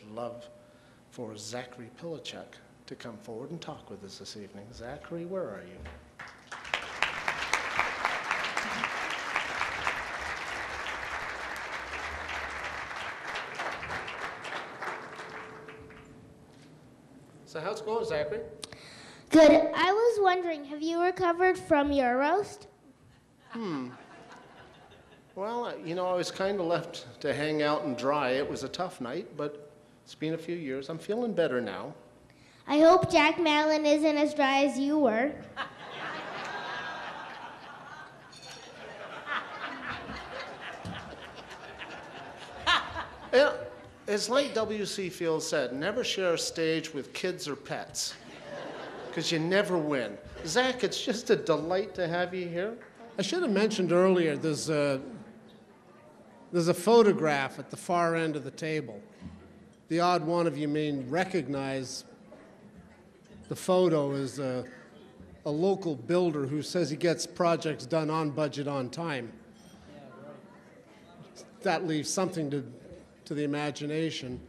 I'd love for Zachary Pilachek to come forward and talk with us this evening. Zachary, where are you? So how's it going, Zachary? Good. I was wondering, have you recovered from your roast? Hmm. Well, uh, you know, I was kind of left to hang out and dry. It was a tough night, but it's been a few years. I'm feeling better now. I hope Jack Mallon isn't as dry as you were. Yeah, it's like W.C. Fields said never share a stage with kids or pets, because you never win. Zach, it's just a delight to have you here. I should have mentioned earlier there's a, there's a photograph at the far end of the table. The odd one of you may recognize the photo is a, a local builder who says he gets projects done on budget on time. That leaves something to, to the imagination,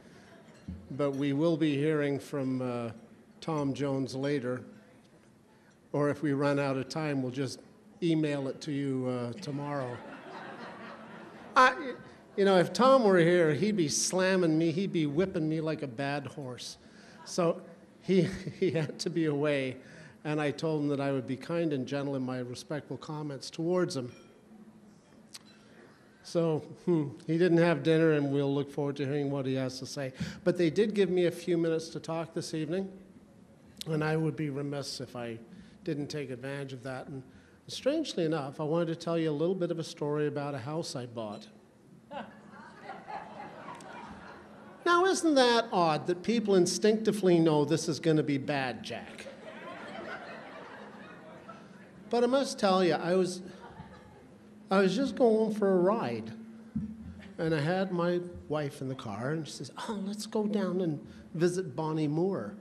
but we will be hearing from uh, Tom Jones later. Or if we run out of time, we'll just email it to you uh, tomorrow. I, you know, if Tom were here, he'd be slamming me, he'd be whipping me like a bad horse. So he, he had to be away, and I told him that I would be kind and gentle in my respectful comments towards him. So hmm, he didn't have dinner, and we'll look forward to hearing what he has to say. But they did give me a few minutes to talk this evening, and I would be remiss if I didn't take advantage of that. And strangely enough, I wanted to tell you a little bit of a story about a house I bought. Now, isn't that odd that people instinctively know this is going to be bad, Jack? But I must tell you, I was, I was just going for a ride, and I had my wife in the car, and she says, "Oh, let's go down and visit Bonnie Moore."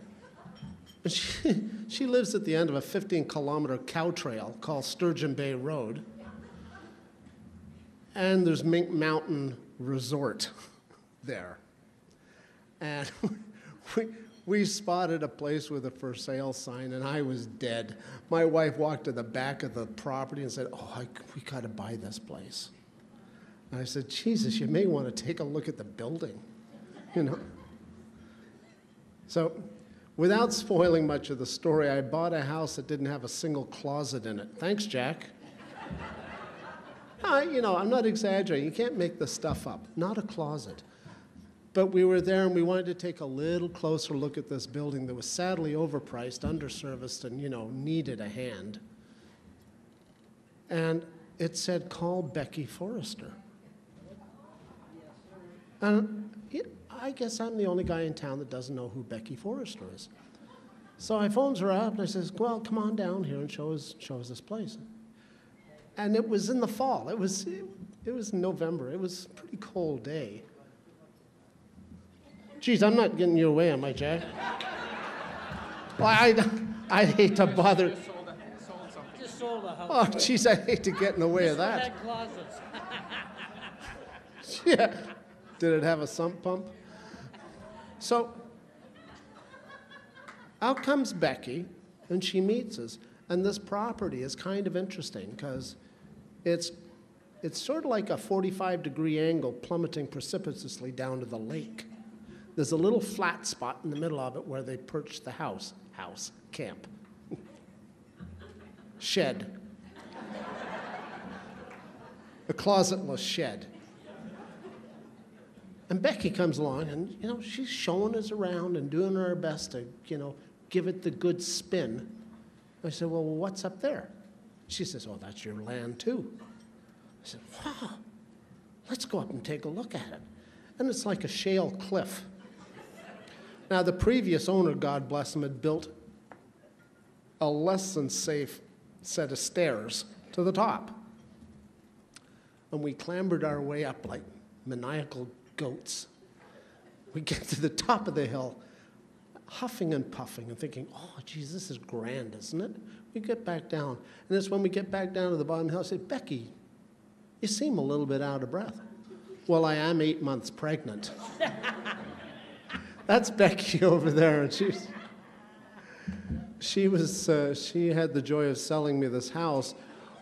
And she, she lives at the end of a 15 kilometer cow trail called Sturgeon Bay Road. And there's Mink Mountain Resort there. And we, we spotted a place with a for sale sign, and I was dead. My wife walked to the back of the property and said, Oh, I, we got to buy this place. And I said, Jesus, you may want to take a look at the building, you know. So, without spoiling much of the story, I bought a house that didn't have a single closet in it. Thanks, Jack. Uh, you know, I'm not exaggerating. You can't make this stuff up. Not a closet. But we were there and we wanted to take a little closer look at this building that was sadly overpriced, underserviced, and, you know, needed a hand. And it said, call Becky Forrester. And it, I guess I'm the only guy in town that doesn't know who Becky Forrester is. So I phones her up and I says, well, come on down here and show us, show us this place. And it was in the fall. It was, it, it was November. It was a pretty cold day. Geez, I'm not getting you away, am I, Jack? well, I, I hate to bother. Just sold a house. Oh, geez, I hate to get in the way of that. Closets. yeah. Did it have a sump pump? So out comes Becky, and she meets us. And this property is kind of interesting because it's, it's sort of like a 45 degree angle plummeting precipitously down to the lake. There's a little flat spot in the middle of it where they perched the house, house, camp, shed, a closetless shed. And Becky comes along and, you know, she's showing us around and doing her best to, you know, give it the good spin. I said, Well, what's up there? She says, Oh, that's your land too. I said, Wow, let's go up and take a look at it. And it's like a shale cliff. Now, the previous owner, God bless him, had built a less than safe set of stairs to the top. And we clambered our way up like maniacal goats. We get to the top of the hill, huffing and puffing and thinking, oh, geez, this is grand, isn't it? We get back down. And it's when we get back down to the bottom of the hill, I say, Becky, you seem a little bit out of breath. Well, I am eight months pregnant. That's Becky over there, and she's she was uh, she had the joy of selling me this house,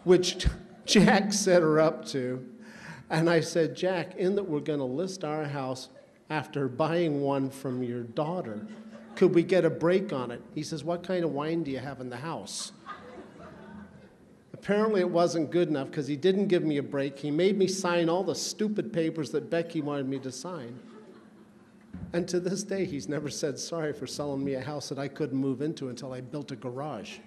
which Jack set her up to, and I said, Jack, in that we're going to list our house after buying one from your daughter, could we get a break on it? He says, What kind of wine do you have in the house? Apparently, it wasn't good enough because he didn't give me a break. He made me sign all the stupid papers that Becky wanted me to sign. And to this day, he's never said sorry for selling me a house that I couldn't move into until I built a garage.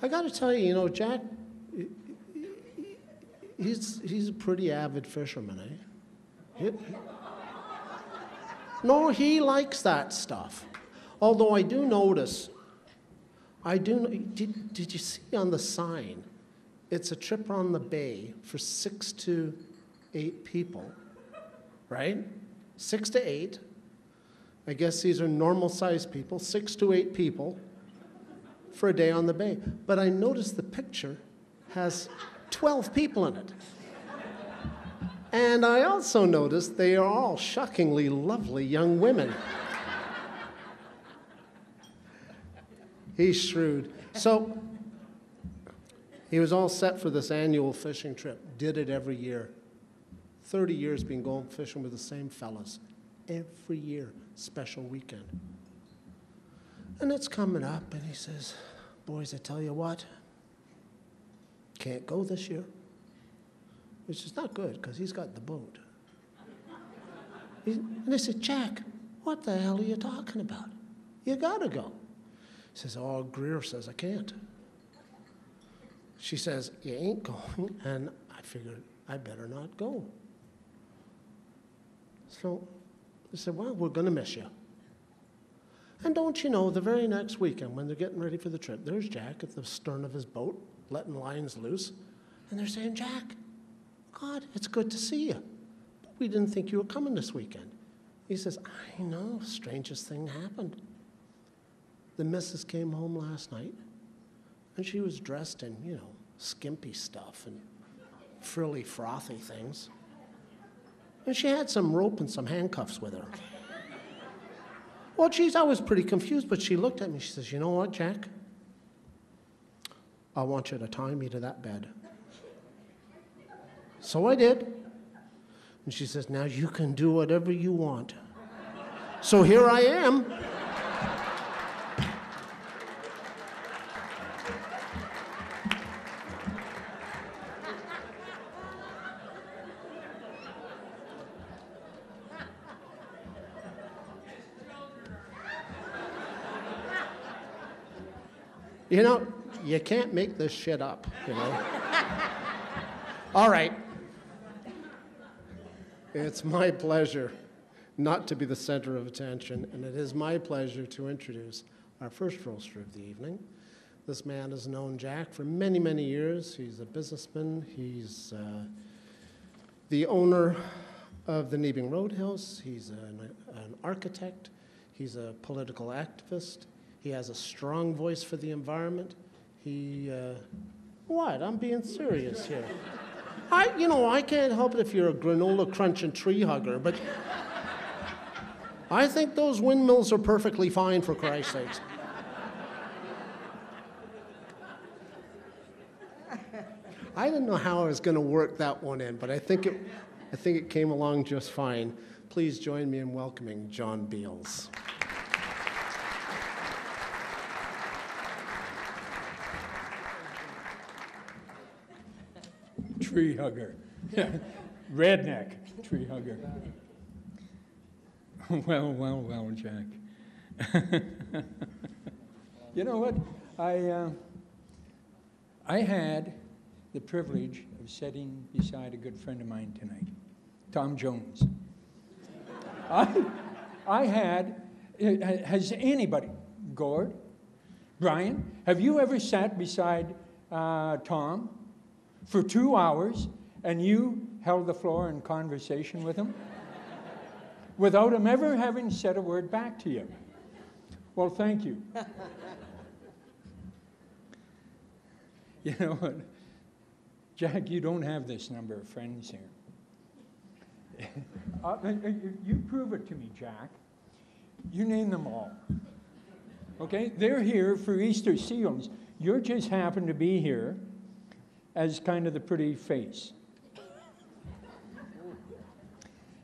I got to tell you, you know, Jack, he's, he's a pretty avid fisherman, eh? No, he likes that stuff. Although I do notice, I do, did, did you see on the sign? It's a trip on the bay for six to eight people, right? Six to eight. I guess these are normal sized people, six to eight people for a day on the bay. But I noticed the picture has 12 people in it. And I also noticed they are all shockingly lovely young women. He's shrewd. So he was all set for this annual fishing trip, did it every year. 30 years been going fishing with the same fellas. Every year, special weekend. And it's coming up, and he says, Boys, I tell you what, can't go this year. Which is not good because he's got the boat. And I said, Jack, what the hell are you talking about? You gotta go. He says, Oh, Greer says I can't. She says, You ain't going. And I figured I better not go. So they said, Well, we're going to miss you. And don't you know, the very next weekend, when they're getting ready for the trip, there's Jack at the stern of his boat, letting lines loose. And they're saying, Jack, God, it's good to see you. But we didn't think you were coming this weekend. He says, I know, strangest thing happened. The missus came home last night, and she was dressed in, you know, skimpy stuff and frilly, frothy things. And she had some rope and some handcuffs with her. Well, geez, I was pretty confused, but she looked at me. She says, You know what, Jack? I want you to tie me to that bed. So I did. And she says, Now you can do whatever you want. So here I am. You can't make this shit up, you know. All right. It's my pleasure not to be the center of attention, and it is my pleasure to introduce our first roaster of the evening. This man has known Jack for many, many years. He's a businessman. He's uh, the owner of the Neebing Roadhouse. He's an, an architect. He's a political activist. He has a strong voice for the environment. He, uh, what? I'm being serious here. I, you know, I can't help it if you're a granola crunching tree hugger, but I think those windmills are perfectly fine for Christ's sakes. I didn't know how I was going to work that one in, but I think it, I think it came along just fine. Please join me in welcoming John Beals. Tree hugger. Redneck tree hugger. Well, well, well, Jack. you know what? I, uh, I had the privilege of sitting beside a good friend of mine tonight, Tom Jones. I, I had, uh, has anybody, Gord, Brian, have you ever sat beside uh, Tom for two hours and you held the floor in conversation with him without him ever having said a word back to you. Well, thank you. you know what? Jack, you don't have this number of friends here. Uh, uh, uh, you prove it to me, Jack. You name them all. Okay? They're here for Easter seals. You just happen to be here as kind of the pretty face.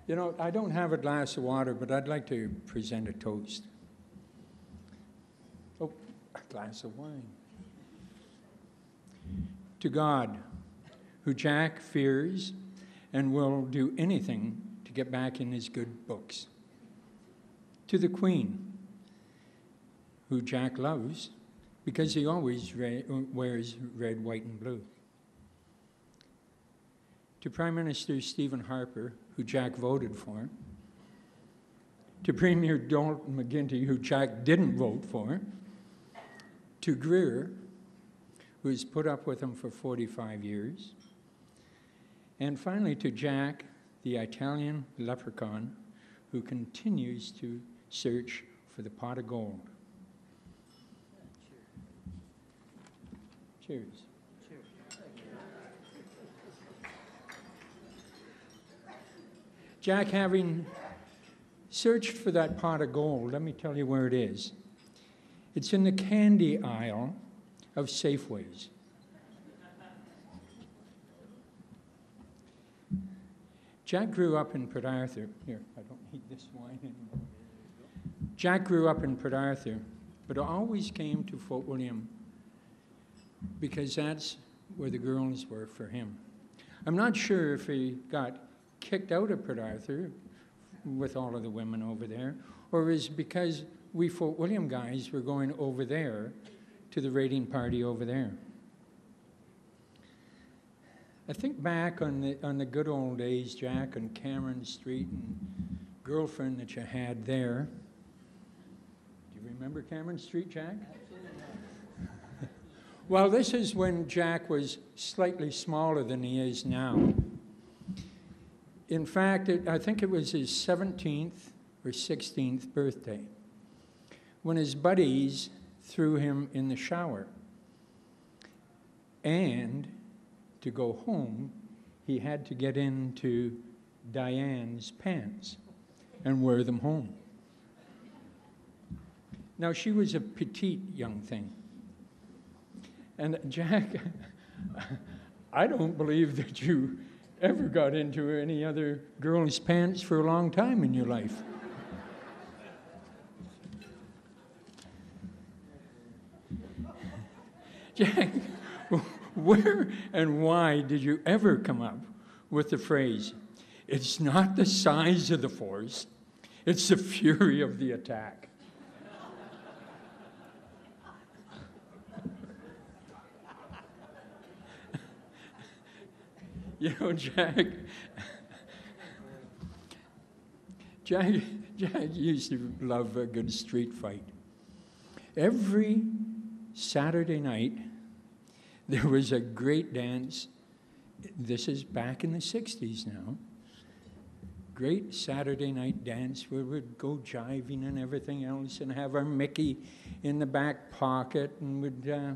You know, I don't have a glass of water, but I'd like to present a toast. Oh, a glass of wine. To God, who Jack fears and will do anything to get back in his good books. To the Queen, who Jack loves because he always wears red, white, and blue. To Prime Minister Stephen Harper, who Jack voted for. To Premier Dalton McGuinty, who Jack didn't vote for. To Greer, who has put up with him for 45 years. And finally, to Jack, the Italian leprechaun, who continues to search for the pot of gold. Cheers. Jack, having searched for that pot of gold, let me tell you where it is. It's in the candy aisle of Safeways. Jack grew up in Port Arthur. Here, I don't need this wine anymore. Jack grew up in Port Arthur, but always came to Fort William because that's where the girls were for him. I'm not sure if he got kicked out of Port Arthur with all of the women over there, or is because we Fort William guys were going over there to the raiding party over there. I think back on the on the good old days, Jack, on Cameron Street and girlfriend that you had there. Do you remember Cameron Street, Jack? well, this is when Jack was slightly smaller than he is now. In fact, it, I think it was his 17th or 16th birthday when his buddies threw him in the shower. And to go home, he had to get into Diane's pants and wear them home. Now, she was a petite young thing. And Jack, I don't believe that you ever got into any other girl's pants for a long time in your life. Jack, where and why did you ever come up with the phrase, it's not the size of the force, it's the fury of the attack? You know, Jack, Jack, Jack used to love a good street fight. Every Saturday night, there was a great dance. This is back in the 60s now. Great Saturday night dance where we'd go jiving and everything else and have our Mickey in the back pocket and we'd, uh,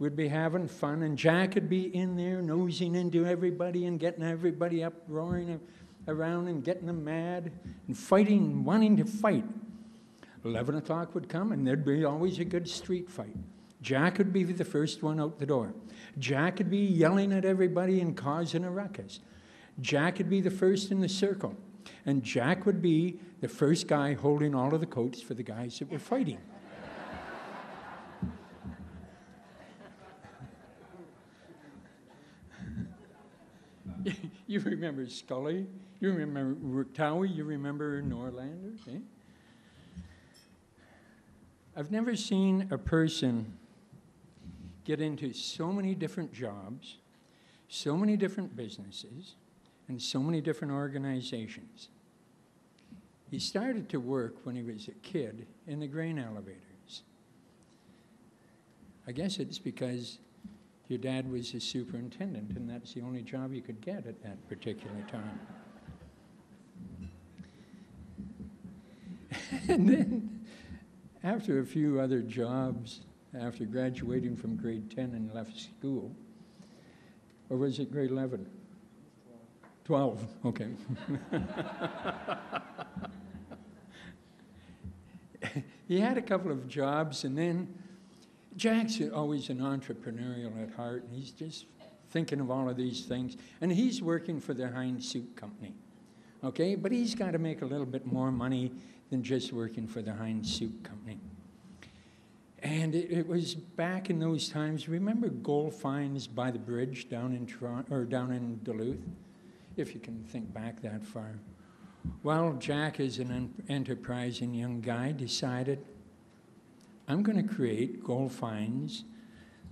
we'd be having fun. And Jack would be in there nosing into everybody and getting everybody up, roaring around and getting them mad and fighting, wanting to fight. 11 o'clock would come and there'd be always a good street fight. Jack would be the first one out the door. Jack would be yelling at everybody and causing a ruckus. Jack would be the first in the circle. And Jack would be the first guy holding all of the coats for the guys that were fighting. You remember Scully? You remember Towie? You remember Norlander? Eh? I've never seen a person get into so many different jobs, so many different businesses, and so many different organizations. He started to work when he was a kid in the grain elevators. I guess it's because your dad was a superintendent, and that's the only job you could get at that particular time. and then, after a few other jobs, after graduating from grade 10 and left school. Or was it grade 11? 12, okay. he had a couple of jobs, and then Jack's always an entrepreneurial at heart, and he's just thinking of all of these things. And he's working for the Heinz Soup Company, okay? But he's got to make a little bit more money than just working for the Heinz Soup Company. And it, it was back in those times. Remember Gold Finds by the bridge down in Toronto or down in Duluth, if you can think back that far. Well, Jack, as an enterprising young guy, decided I'm going to create Gold Finds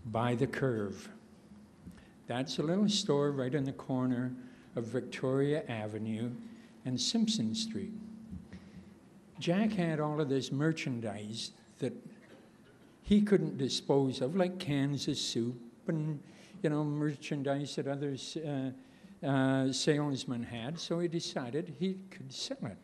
by the Curve. That's a little store right in the corner of Victoria Avenue and Simpson Street. Jack had all of this merchandise that he couldn't dispose of, like cans of soup and you know merchandise that other uh, uh, salesmen had. So he decided he could sell it.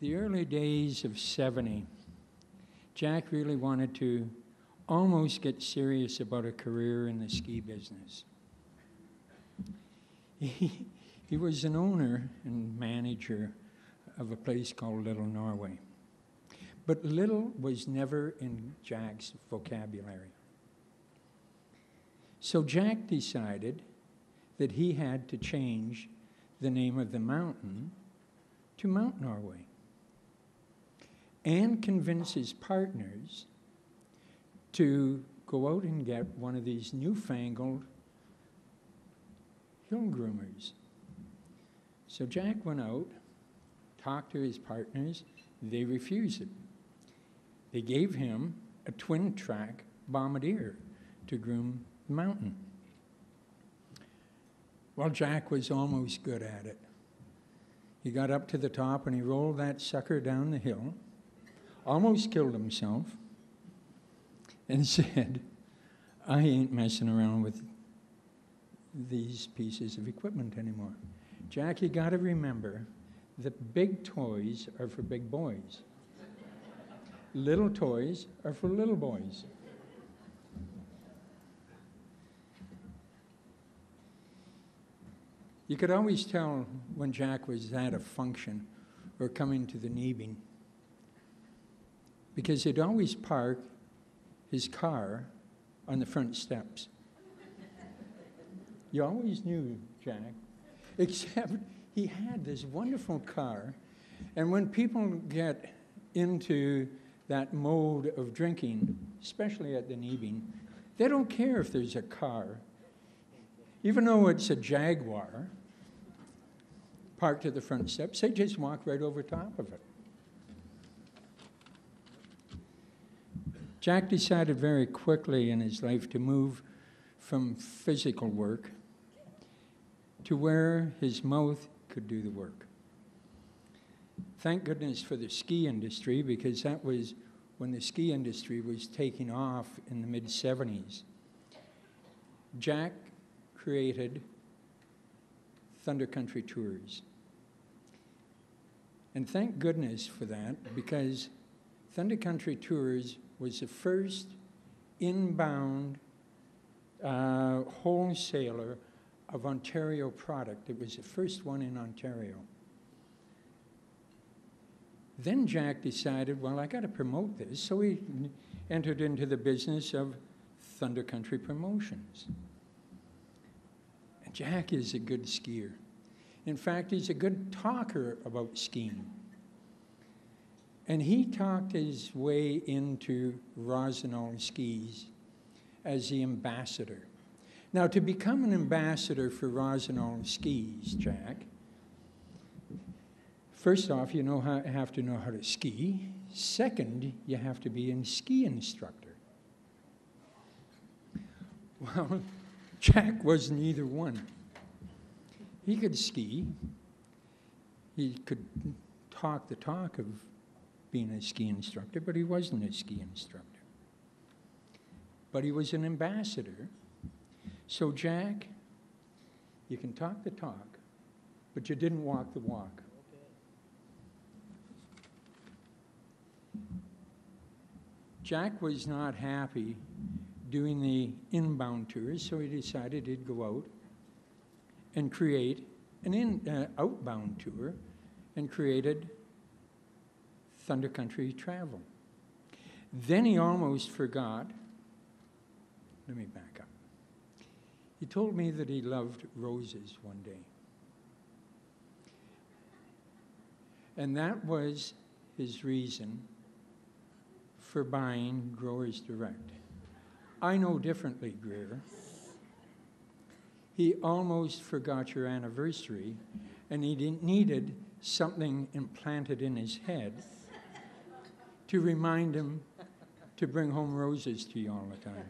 The early days of 70, Jack really wanted to almost get serious about a career in the ski business. He, he was an owner and manager of a place called Little Norway. But little was never in Jack's vocabulary. So Jack decided that he had to change the name of the mountain to Mount Norway and convince his partners to go out and get one of these newfangled hill groomers. So Jack went out, talked to his partners, they refused it. They gave him a twin track bombardier to groom the mountain. Well, Jack was almost good at it. He got up to the top and he rolled that sucker down the hill, almost killed himself, and said, I ain't messing around with these pieces of equipment anymore. Jack, you got to remember that big toys are for big boys. little toys are for little boys. You could always tell when Jack was at a function or coming to the Neebing because he'd always park his car on the front steps. You always knew, Jack, except he had this wonderful car. And when people get into that mode of drinking, especially at the Neebing, they don't care if there's a car. Even though it's a Jaguar parked at the front steps, they just walk right over top of it. Jack decided very quickly in his life to move from physical work to where his mouth could do the work. Thank goodness for the ski industry because that was when the ski industry was taking off in the mid 70s. Jack created Thunder Country Tours. And thank goodness for that because Thunder Country Tours was the first inbound uh, wholesaler of Ontario product. It was the first one in Ontario. Then Jack decided, well, I got to promote this. So he entered into the business of Thunder Country Promotions. And Jack is a good skier. In fact, he's a good talker about skiing. And he talked his way into Rossignol Skis as the ambassador. Now, to become an ambassador for Rossignol Skis, Jack, first off, you know how, have to know how to ski. Second, you have to be a ski instructor. Well, Jack was neither one. He could ski. He could talk the talk of being a ski instructor, but he wasn't a ski instructor. But he was an ambassador so, Jack, you can talk the talk, but you didn't walk the walk. Jack was not happy doing the inbound tours, so he decided he'd go out and create an in, uh, outbound tour and created Thunder Country Travel. Then he almost forgot. Let me back up. He told me that he loved roses one day. And that was his reason for buying Growers Direct. I know differently, Greer. He almost forgot your anniversary, and he needed something implanted in his head to remind him to bring home roses to you all the time.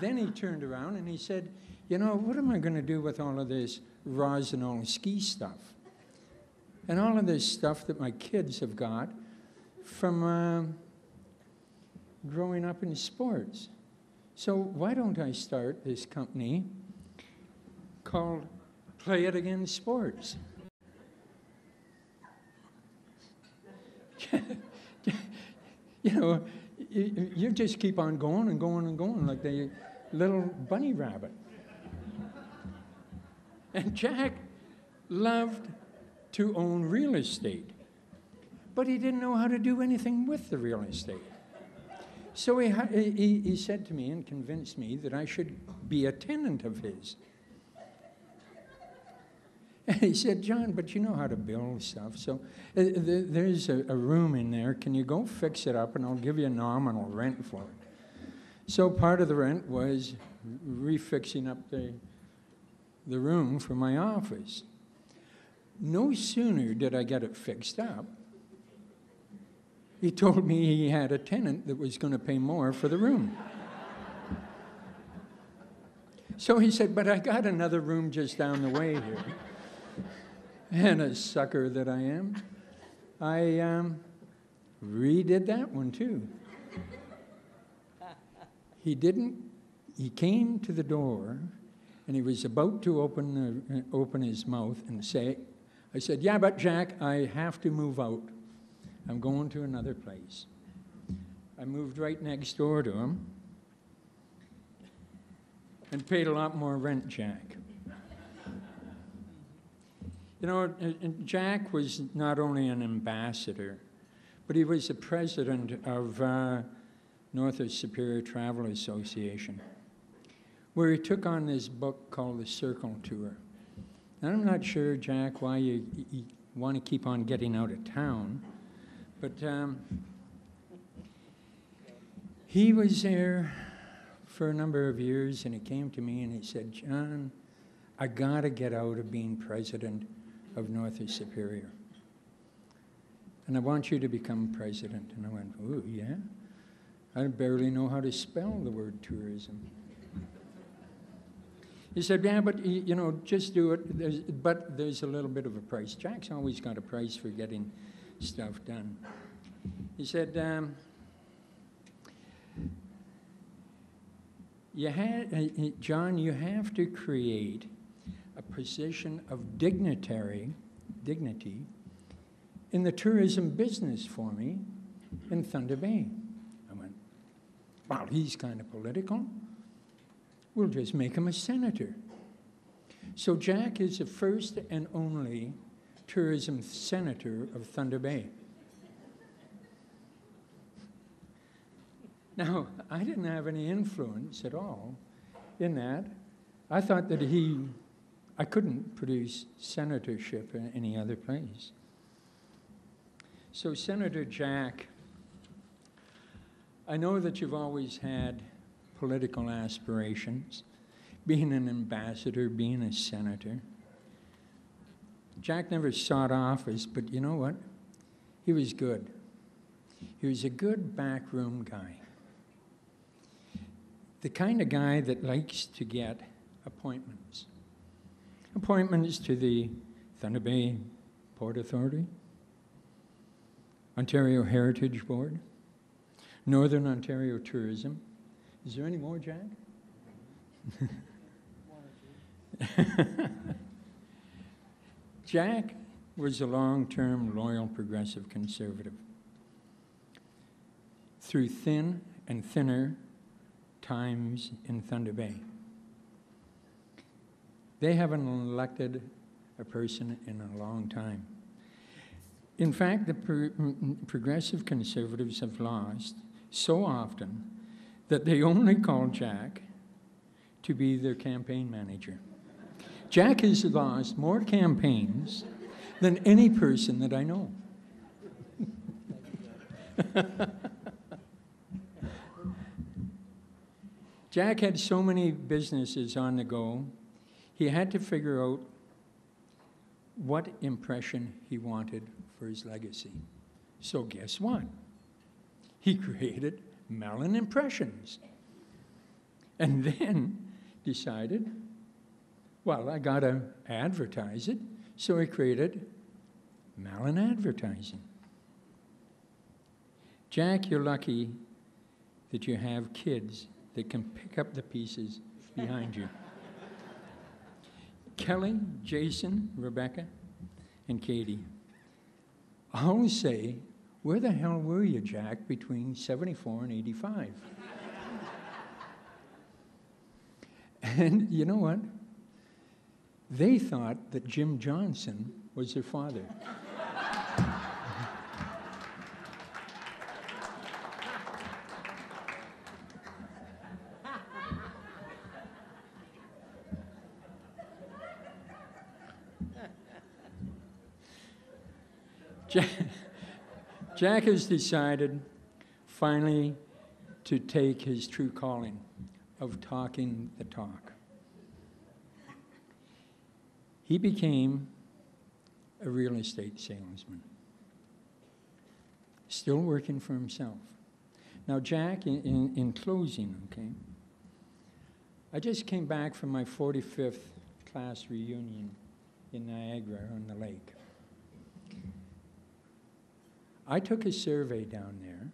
then he turned around and he said, You know, what am I going to do with all of this Rossignol ski stuff? And all of this stuff that my kids have got from um growing up in sports. So why don't I start this company called Play It Again Sports? you know, you, you just keep on going and going and going like the little bunny rabbit. And Jack loved to own real estate, but he didn't know how to do anything with the real estate. So he, he, he said to me and convinced me that I should be a tenant of his. And he said, John, but you know how to build stuff. So uh, th- there's a, a room in there. Can you go fix it up and I'll give you a nominal rent for it? So part of the rent was refixing up the, the room for my office. No sooner did I get it fixed up, he told me he had a tenant that was going to pay more for the room. So he said, But I got another room just down the way here. And a sucker that I am, I um, redid that one too. He didn't, he came to the door and he was about to open, the, open his mouth and say, I said, Yeah, but Jack, I have to move out. I'm going to another place. I moved right next door to him and paid a lot more rent, Jack. You know, Jack was not only an ambassador, but he was the president of uh, North of Superior Travel Association, where he took on this book called The Circle Tour. And I'm not sure, Jack, why you, you want to keep on getting out of town, but um, he was there for a number of years, and he came to me and he said, John, I got to get out of being president of Northeast Superior. And I want you to become president. And I went, oh, yeah? I barely know how to spell the word tourism. He said, yeah, but, you know, just do it. There's, but there's a little bit of a price. Jack's always got a price for getting stuff done. He said, um, you had, uh, uh, John, you have to create a position of dignitary, dignity, in the tourism business for me in Thunder Bay. I went, well, he's kind of political. We'll just make him a senator. So Jack is the first and only tourism senator of Thunder Bay. Now, I didn't have any influence at all in that. I thought that he I couldn't produce senatorship in any other place. So, Senator Jack, I know that you've always had political aspirations, being an ambassador, being a senator. Jack never sought office, but you know what? He was good. He was a good backroom guy. The kind of guy that likes to get appointments appointments to the Thunder Bay Port Authority, Ontario Heritage Board, Northern Ontario Tourism. Is there any more, Jack? Jack was a long term, loyal, progressive conservative. Through thin and thinner times in Thunder Bay, they haven't elected a person in a long time. In fact, the pro- progressive conservatives have lost so often that they only call Jack to be their campaign manager. Jack has lost more campaigns than any person that I know. Jack had so many businesses on the go, he had to figure out what impression he wanted for his legacy. So, guess what? He created Mallon Impressions. And then decided, well, I got to advertise it. So he created Mallon Advertising. Jack, you're lucky that you have kids that can pick up the pieces behind you. Kelly, Jason, Rebecca, and Katie I always say, Where the hell were you, Jack, between 74 and 85? and you know what? They thought that Jim Johnson was their father. Jack, Jack has decided finally to take his true calling of talking the talk. He became a real estate salesman, still working for himself. Now, Jack, in, in, in closing, okay, I just came back from my 45th class reunion in Niagara on the lake. I took a survey down there,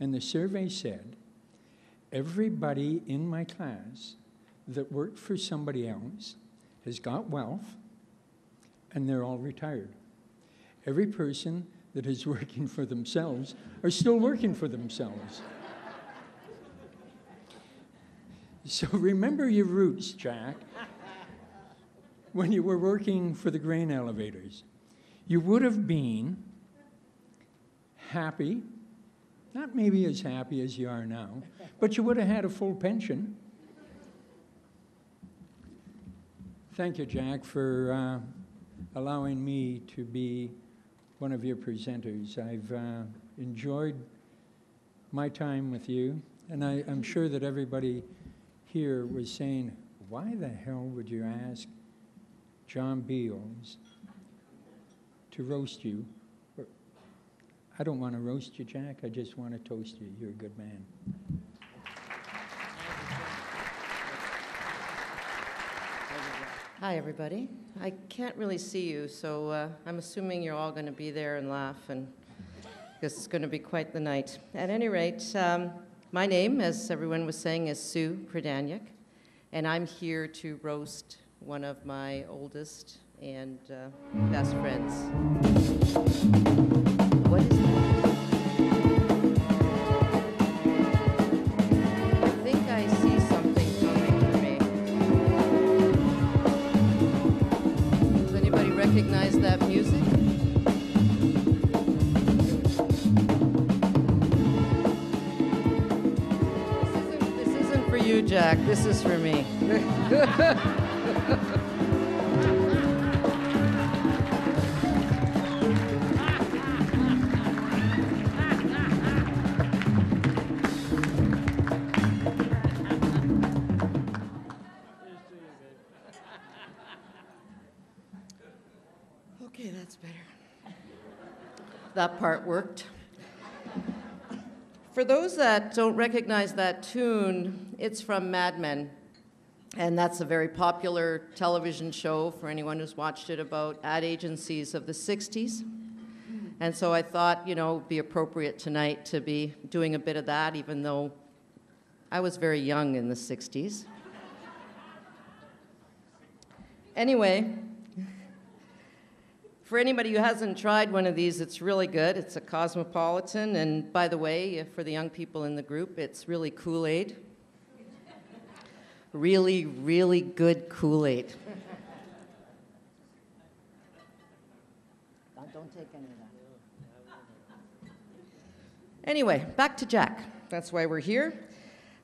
and the survey said everybody in my class that worked for somebody else has got wealth and they're all retired. Every person that is working for themselves are still working for themselves. so remember your roots, Jack. When you were working for the grain elevators, you would have been happy, not maybe as happy as you are now, but you would have had a full pension. Thank you, Jack, for uh, allowing me to be one of your presenters. I've uh, enjoyed my time with you, and I, I'm sure that everybody here was saying, why the hell would you ask John Beals to roast you? I don't want to roast you, Jack. I just want to toast you. You're a good man. Hi, everybody. I can't really see you, so uh, I'm assuming you're all going to be there and laugh, and this is going to be quite the night. At any rate, um, my name, as everyone was saying, is Sue Prodaniuk, and I'm here to roast one of my oldest and uh, best friends. Jack. This is for me. Okay, that's better. That part worked. For those that don't recognize that tune, it's from Mad Men. And that's a very popular television show for anyone who's watched it about ad agencies of the 60s. And so I thought, you know, be appropriate tonight to be doing a bit of that, even though I was very young in the 60s. Anyway, for anybody who hasn't tried one of these, it's really good. It's a cosmopolitan, and by the way, for the young people in the group, it's really Kool Aid. Really, really good Kool Aid. Don't take any of that. Anyway, back to Jack. That's why we're here.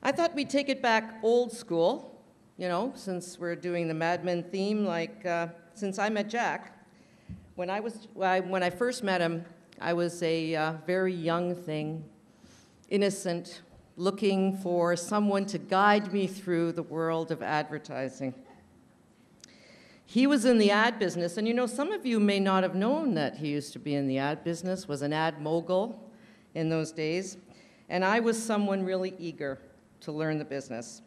I thought we'd take it back old school, you know, since we're doing the Mad Men theme, like uh, since I met Jack. When I, was, when I- first met him, I was a uh, very young thing, innocent, looking for someone to guide me through the world of advertising. He was in the ad business, and you know, some of you may not have known that he used to be in the ad business, was an ad mogul in those days, and I was someone really eager to learn the business.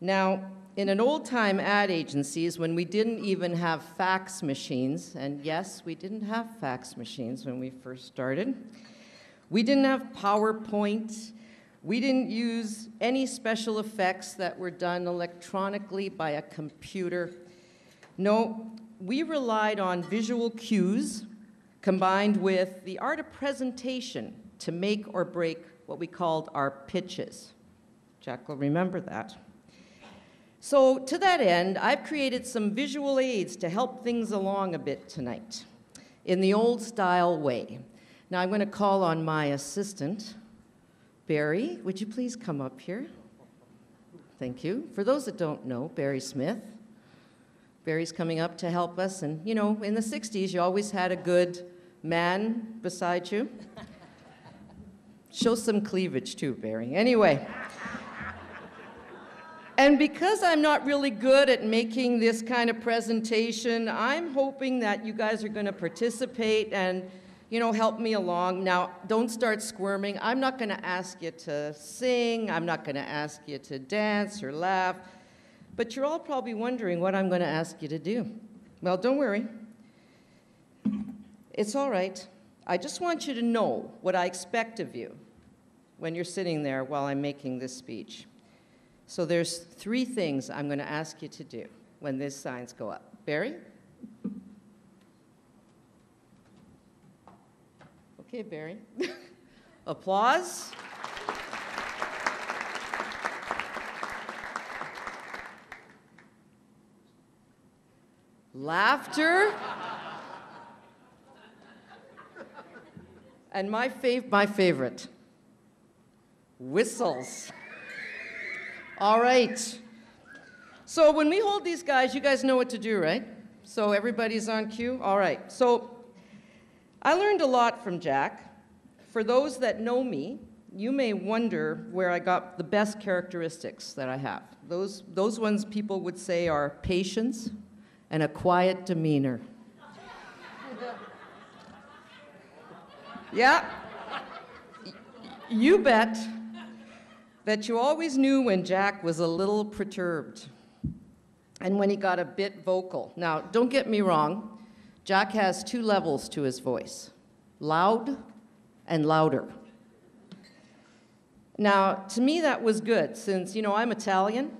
Now, in an old time ad agencies, when we didn't even have fax machines, and yes, we didn't have fax machines when we first started, we didn't have PowerPoint. We didn't use any special effects that were done electronically by a computer. No, we relied on visual cues combined with the art of presentation to make or break what we called our pitches. Jack will remember that. So, to that end, I've created some visual aids to help things along a bit tonight in the old style way. Now, I'm going to call on my assistant, Barry. Would you please come up here? Thank you. For those that don't know, Barry Smith. Barry's coming up to help us. And, you know, in the 60s, you always had a good man beside you. Show some cleavage, too, Barry. Anyway. And because I'm not really good at making this kind of presentation, I'm hoping that you guys are going to participate and, you know, help me along. Now, don't start squirming. I'm not going to ask you to sing. I'm not going to ask you to dance or laugh. But you're all probably wondering what I'm going to ask you to do. Well, don't worry. It's all right. I just want you to know what I expect of you when you're sitting there while I'm making this speech. So there's three things I'm going to ask you to do when these signs go up. Barry? Okay, Barry. Applause. Laughter. and my, fav- my favorite, whistles. All right. So when we hold these guys, you guys know what to do, right? So everybody's on cue? All right. So I learned a lot from Jack. For those that know me, you may wonder where I got the best characteristics that I have. Those, those ones people would say are patience and a quiet demeanor. yeah. You bet that you always knew when Jack was a little perturbed and when he got a bit vocal. Now, don't get me wrong, Jack has two levels to his voice loud and louder. Now, to me, that was good since, you know, I'm Italian.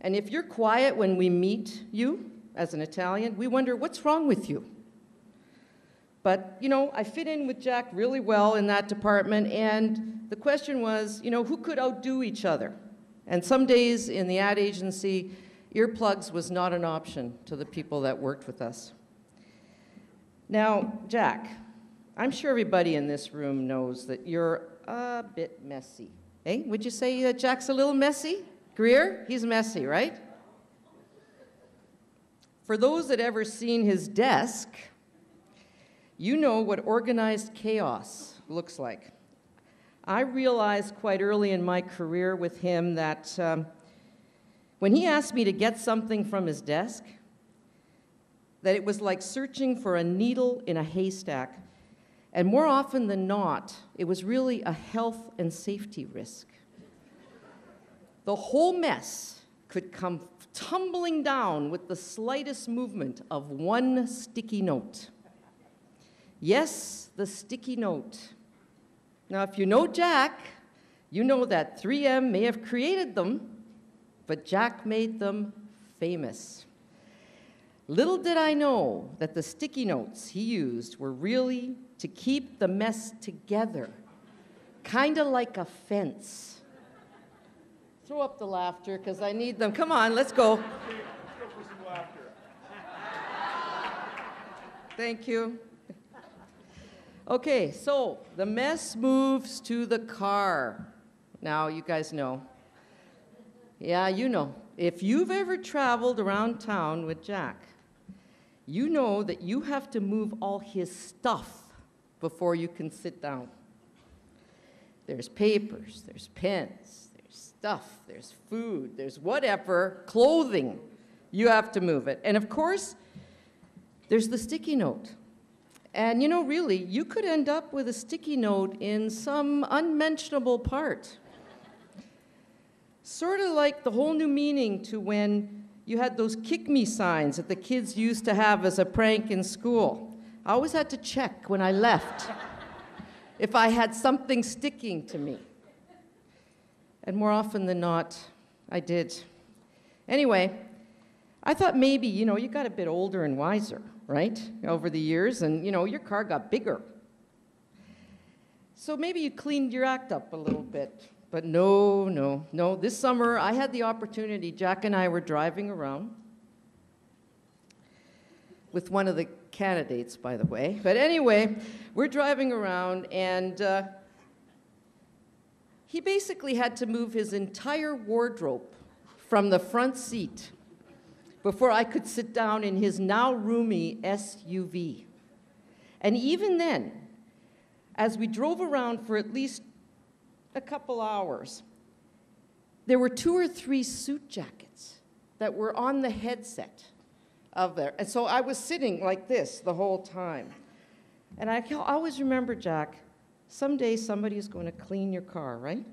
And if you're quiet when we meet you as an Italian, we wonder, what's wrong with you? But, you know, I fit in with Jack really well in that department. And the question was, you know, who could outdo each other? And some days in the ad agency, earplugs was not an option to the people that worked with us. Now, Jack, I'm sure everybody in this room knows that you're a bit messy. Eh? Would you say uh, Jack's a little messy? Greer? He's messy, right? For those that ever seen his desk, you know what organized chaos looks like. I realized quite early in my career with him that um, when he asked me to get something from his desk, that it was like searching for a needle in a haystack. And more often than not, it was really a health and safety risk. The whole mess could come tumbling down with the slightest movement of one sticky note. Yes, the sticky note. Now, if you know Jack, you know that 3M may have created them, but Jack made them famous. Little did I know that the sticky notes he used were really to keep the mess together, kind of like a fence. Throw up the laughter because I need them. Come on, let's go. Thank you. Okay, so the mess moves to the car. Now, you guys know. Yeah, you know. If you've ever traveled around town with Jack, you know that you have to move all his stuff before you can sit down. There's papers, there's pens, there's stuff, there's food, there's whatever, clothing. You have to move it. And of course, there's the sticky note. And you know, really, you could end up with a sticky note in some unmentionable part. Sort of like the whole new meaning to when you had those kick me signs that the kids used to have as a prank in school. I always had to check when I left if I had something sticking to me. And more often than not, I did. Anyway, I thought maybe, you know, you got a bit older and wiser, right, over the years, and, you know, your car got bigger. So maybe you cleaned your act up a little bit. But no, no, no. This summer, I had the opportunity. Jack and I were driving around with one of the candidates, by the way. But anyway, we're driving around, and uh, he basically had to move his entire wardrobe from the front seat before I could sit down in his now roomy SUV. And even then, as we drove around for at least a couple hours, there were two or three suit jackets that were on the headset of there. And so I was sitting like this the whole time. And I always remember, Jack, someday somebody is going to clean your car, right?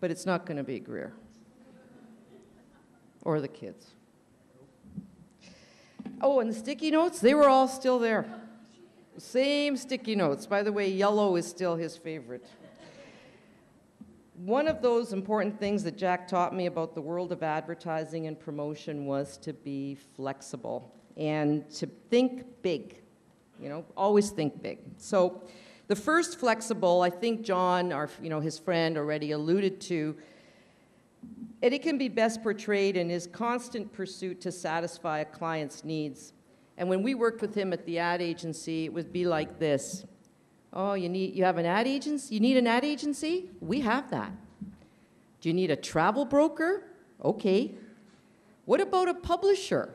But it's not going to be Greer or the kids. Oh, and the sticky notes, they were all still there. Same sticky notes. By the way, yellow is still his favorite. One of those important things that Jack taught me about the world of advertising and promotion was to be flexible and to think big. You know, always think big. So, the first flexible, I think John, our, you know, his friend, already alluded to, and it can be best portrayed in his constant pursuit to satisfy a client's needs. And when we worked with him at the ad agency, it would be like this Oh, you, need, you have an ad agency? You need an ad agency? We have that. Do you need a travel broker? Okay. What about a publisher?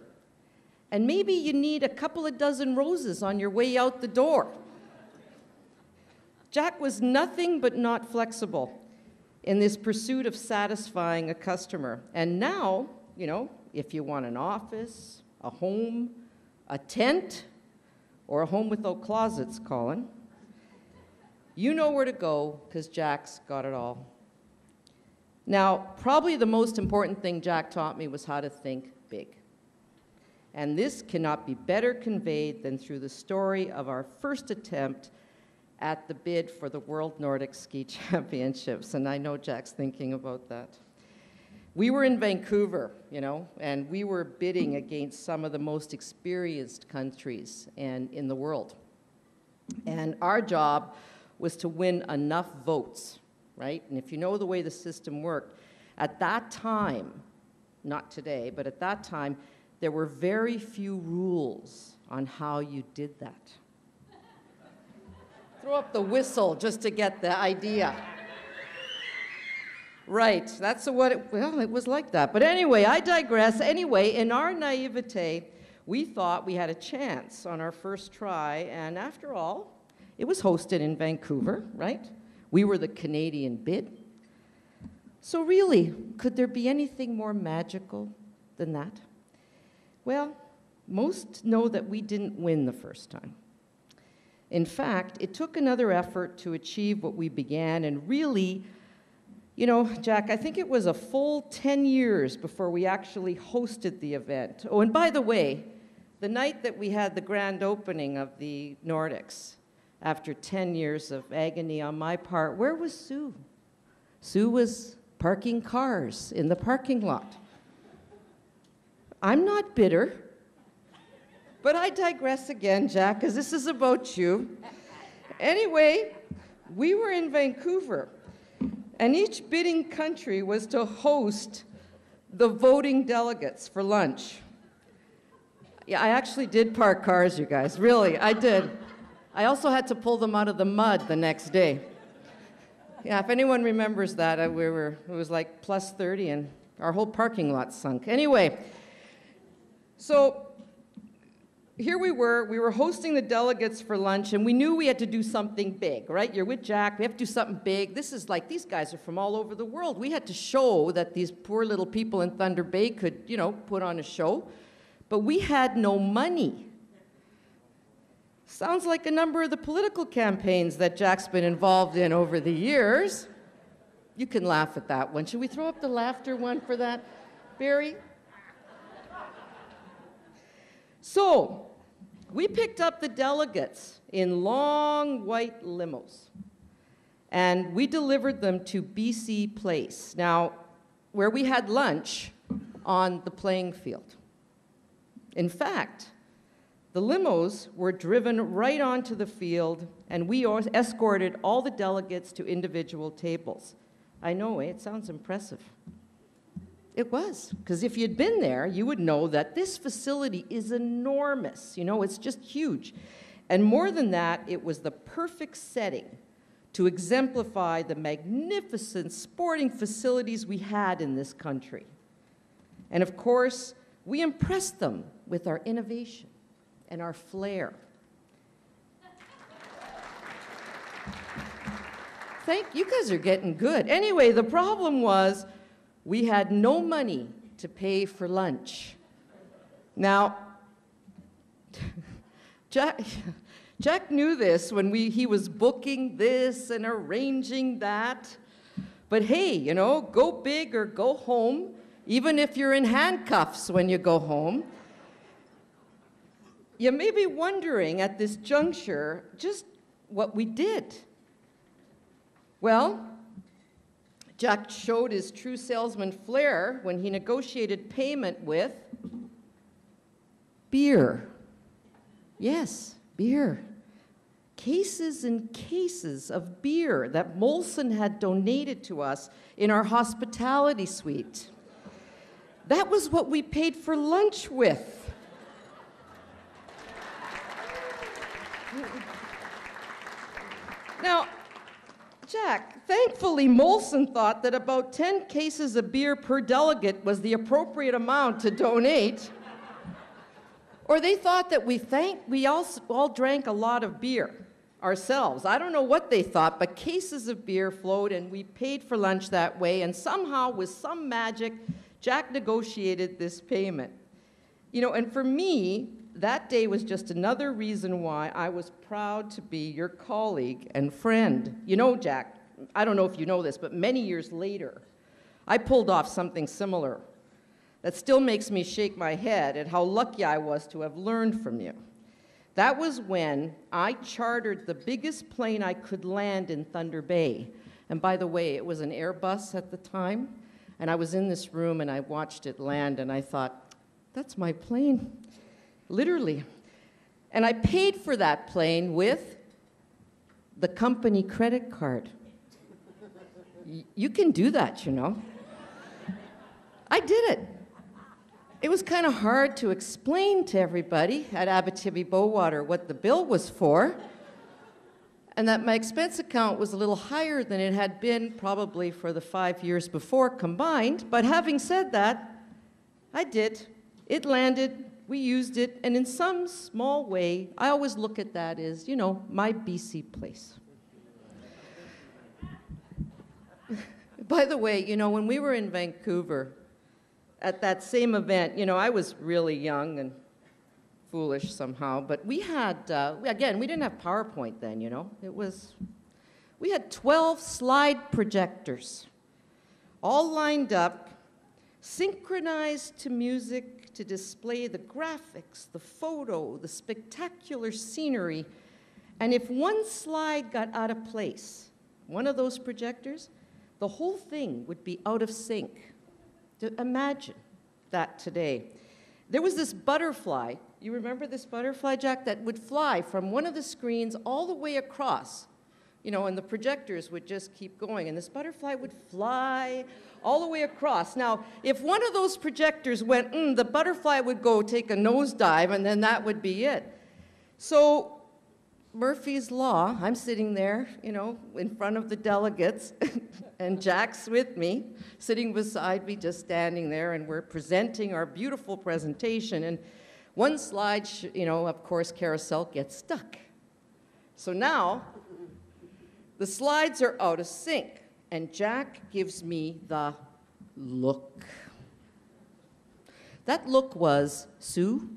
And maybe you need a couple of dozen roses on your way out the door. Jack was nothing but not flexible in this pursuit of satisfying a customer. And now, you know, if you want an office, a home, a tent, or a home without closets, Colin, you know where to go because Jack's got it all. Now, probably the most important thing Jack taught me was how to think big. And this cannot be better conveyed than through the story of our first attempt at the bid for the World Nordic Ski Championships. And I know Jack's thinking about that. We were in Vancouver, you know, and we were bidding against some of the most experienced countries and in the world. And our job was to win enough votes, right? And if you know the way the system worked, at that time, not today, but at that time, there were very few rules on how you did that. Throw up the whistle just to get the idea. Right, that's what it, well, it was like that. But anyway, I digress. Anyway, in our naivete, we thought we had a chance on our first try, and after all, it was hosted in Vancouver, right? We were the Canadian bid. So, really, could there be anything more magical than that? Well, most know that we didn't win the first time. In fact, it took another effort to achieve what we began, and really, you know, Jack, I think it was a full 10 years before we actually hosted the event. Oh, and by the way, the night that we had the grand opening of the Nordics, after 10 years of agony on my part, where was Sue? Sue was parking cars in the parking lot. I'm not bitter. But I digress again, Jack, because this is about you. Anyway, we were in Vancouver, and each bidding country was to host the voting delegates for lunch. Yeah, I actually did park cars, you guys. Really, I did. I also had to pull them out of the mud the next day. Yeah, if anyone remembers that, uh, we were, it was like plus 30 and our whole parking lot sunk. Anyway, so here we were, we were hosting the delegates for lunch, and we knew we had to do something big, right? You're with Jack, we have to do something big. This is like, these guys are from all over the world. We had to show that these poor little people in Thunder Bay could, you know, put on a show. But we had no money. Sounds like a number of the political campaigns that Jack's been involved in over the years. You can laugh at that one. Should we throw up the laughter one for that, Barry? So, we picked up the delegates in long white limos and we delivered them to BC Place. Now, where we had lunch on the playing field. In fact, the limos were driven right onto the field, and we escorted all the delegates to individual tables. I know, eh? It sounds impressive. It was, because if you'd been there, you would know that this facility is enormous. You know, it's just huge. And more than that, it was the perfect setting to exemplify the magnificent sporting facilities we had in this country. And of course, we impressed them with our innovation and our flair. Thank you guys are getting good. Anyway, the problem was we had no money to pay for lunch. Now, Jack, Jack knew this when we, he was booking this and arranging that. But hey, you know, go big or go home, even if you're in handcuffs when you go home. You may be wondering at this juncture just what we did. Well, Jack showed his true salesman flair when he negotiated payment with beer. Yes, beer. Cases and cases of beer that Molson had donated to us in our hospitality suite. That was what we paid for lunch with. Now, Jack, thankfully, Molson thought that about 10 cases of beer per delegate was the appropriate amount to donate. Or they thought that we, thank, we all, all drank a lot of beer ourselves. I don't know what they thought, but cases of beer flowed, and we paid for lunch that way, and somehow, with some magic, Jack negotiated this payment. You know, and for me, that day was just another reason why I was proud to be your colleague and friend. You know, Jack, I don't know if you know this, but many years later, I pulled off something similar that still makes me shake my head at how lucky I was to have learned from you. That was when I chartered the biggest plane I could land in Thunder Bay. And by the way, it was an Airbus at the time. And I was in this room and I watched it land and I thought, that's my plane literally. And I paid for that plane with the company credit card. Y- you can do that, you know. I did it. It was kind of hard to explain to everybody at Abitibi Bowater what the bill was for, and that my expense account was a little higher than it had been probably for the five years before combined. But having said that, I did. It landed we used it, and in some small way, I always look at that as, you know, my BC place. By the way, you know, when we were in Vancouver at that same event, you know, I was really young and foolish somehow, but we had, uh, again, we didn't have PowerPoint then, you know. It was, we had 12 slide projectors all lined up, synchronized to music to display the graphics, the photo, the spectacular scenery. And if one slide got out of place, one of those projectors, the whole thing would be out of sync. To imagine that today. There was this butterfly You remember this butterfly, Jack, that would fly from one of the screens all the way across? You know, and the projectors would just keep going, and this butterfly would fly all the way across. Now, if one of those projectors went, mm, the butterfly would go take a nosedive, and then that would be it. So, Murphy's Law, I'm sitting there, you know, in front of the delegates, and Jack's with me, sitting beside me, just standing there, and we're presenting our beautiful presentation. And one slide, you know, of course, carousel gets stuck. So now, the slides are out of sync, and Jack gives me the look. That look was, Sue,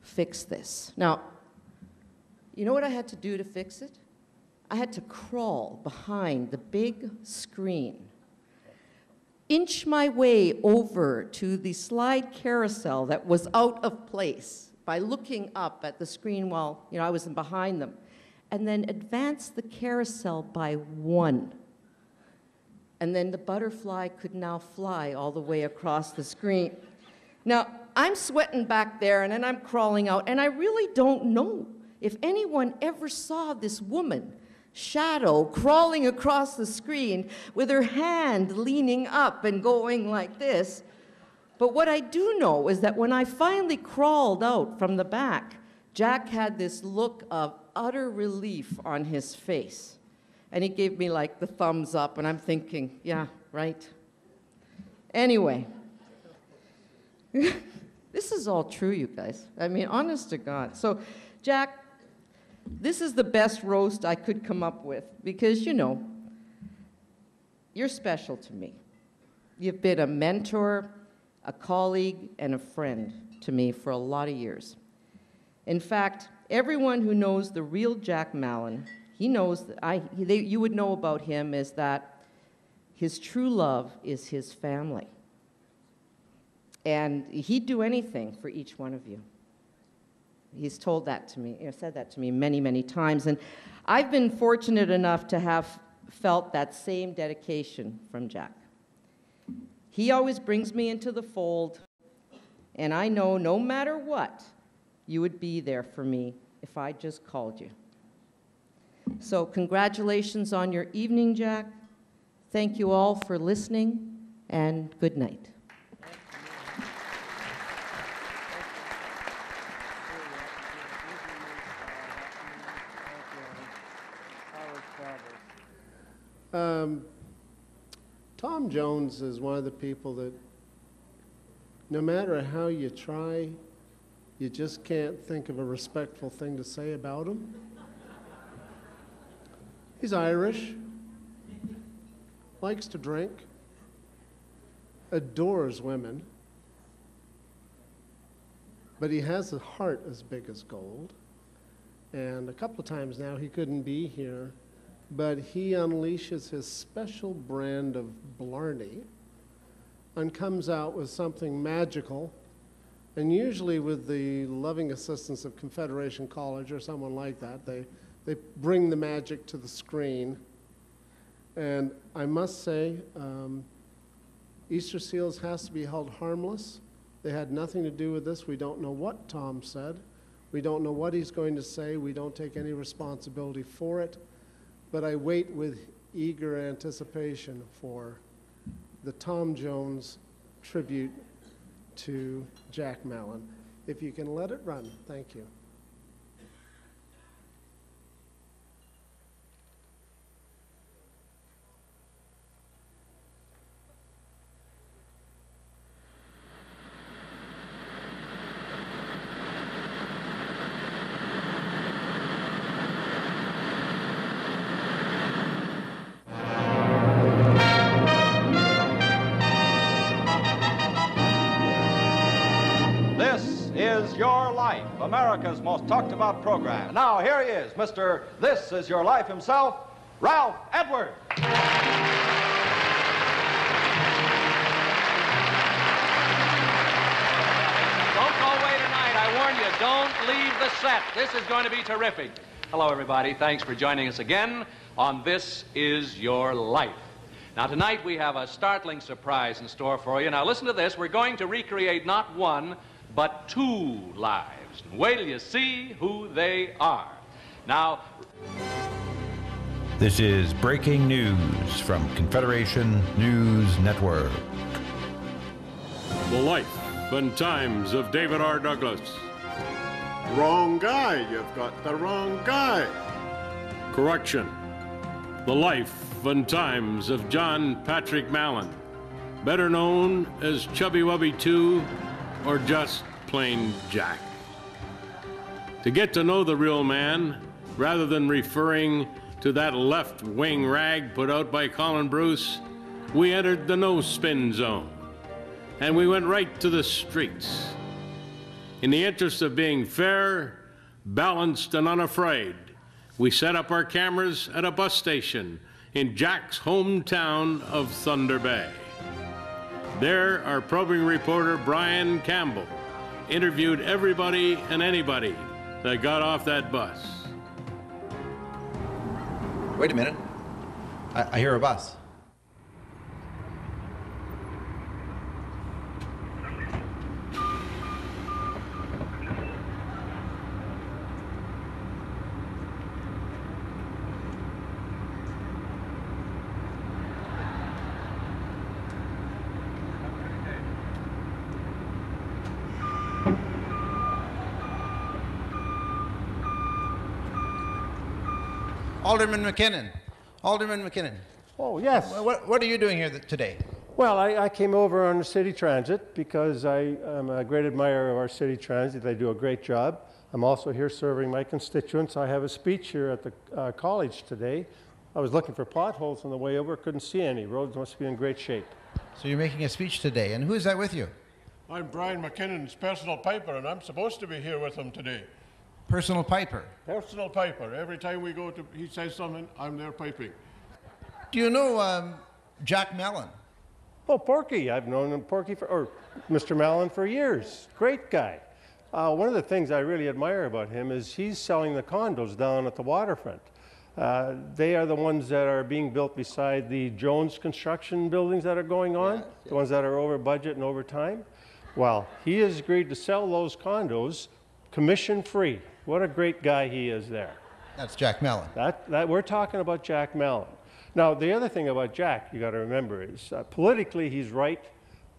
fix this. Now, you know what I had to do to fix it? I had to crawl behind the big screen, inch my way over to the slide carousel that was out of place by looking up at the screen while you know I was in behind them, and then advance the carousel by one. And then the butterfly could now fly all the way across the screen. Now, I'm sweating back there and then I'm crawling out, and I really don't know if anyone ever saw this woman, shadow, crawling across the screen with her hand leaning up and going like this. But what I do know is that when I finally crawled out from the back, Jack had this look of utter relief on his face. And he gave me like the thumbs up, and I'm thinking, yeah, right. Anyway, this is all true, you guys. I mean, honest to God. So, Jack, this is the best roast I could come up with because, you know, you're special to me. You've been a mentor, a colleague, and a friend to me for a lot of years. In fact, everyone who knows the real Jack Mallon, he knows that I, they, you would know about him is that his true love is his family. And he'd do anything for each one of you. He's told that to me, you know, said that to me many, many times. And I've been fortunate enough to have felt that same dedication from Jack. He always brings me into the fold, and I know no matter what, you would be there for me if I just called you. So, congratulations on your evening, Jack. Thank you all for listening, and good night. Um, Tom Jones is one of the people that, no matter how you try, you just can't think of a respectful thing to say about him. He's Irish, likes to drink, adores women, but he has a heart as big as gold. And a couple of times now he couldn't be here but he unleashes his special brand of blarney and comes out with something magical. And usually, with the loving assistance of Confederation College or someone like that, they, they bring the magic to the screen. And I must say, um, Easter seals has to be held harmless. They had nothing to do with this. We don't know what Tom said. We don't know what he's going to say. We don't take any responsibility for it but I wait with eager anticipation for the Tom Jones tribute to Jack Mallon. If you can let it run, thank you. Is Your Life, America's most talked about program. Now here he is, Mr. This Is Your Life himself, Ralph Edwards. Don't go away tonight. I warn you, don't leave the set. This is going to be terrific. Hello, everybody. Thanks for joining us again on This Is Your Life. Now, tonight we have a startling surprise in store for you. Now, listen to this. We're going to recreate not one, but two lives. And wait till you see who they are. Now, This is breaking news from Confederation News Network. The life and times of David R. Douglas. Wrong guy. You've got the wrong guy. Correction. The life and times of John Patrick Mallon, better known as Chubby Wubby 2 or just plain Jack. To get to know the real man, rather than referring to that left wing rag put out by Colin Bruce, we entered the no spin zone and we went right to the streets. In the interest of being fair, balanced, and unafraid, we set up our cameras at a bus station in Jack's hometown of Thunder Bay. There, our probing reporter Brian Campbell interviewed everybody and anybody that got off that bus. Wait a minute. I, I hear a bus. Alderman McKinnon. Alderman McKinnon. Oh, yes. What, what are you doing here today? Well, I, I came over on the city transit because I am a great admirer of our city transit. They do a great job. I'm also here serving my constituents. I have a speech here at the uh, college today. I was looking for potholes on the way over, couldn't see any. Roads must be in great shape. So you're making a speech today, and who is that with you? I'm Brian McKinnon's personal piper, and I'm supposed to be here with him today. Personal piper. Personal piper. Every time we go to, he says something, I'm there piping. Do you know um, Jack Mellon? Oh, Porky. I've known him, Porky, for, or Mr. Mallon for years. Great guy. Uh, one of the things I really admire about him is he's selling the condos down at the waterfront. Uh, they are the ones that are being built beside the Jones construction buildings that are going on, the ones that are over budget and over time. Well, he has agreed to sell those condos commission free. What a great guy he is there. That's Jack Mellon. That, that, we're talking about Jack Mellon. Now, the other thing about Jack you got to remember is uh, politically he's right,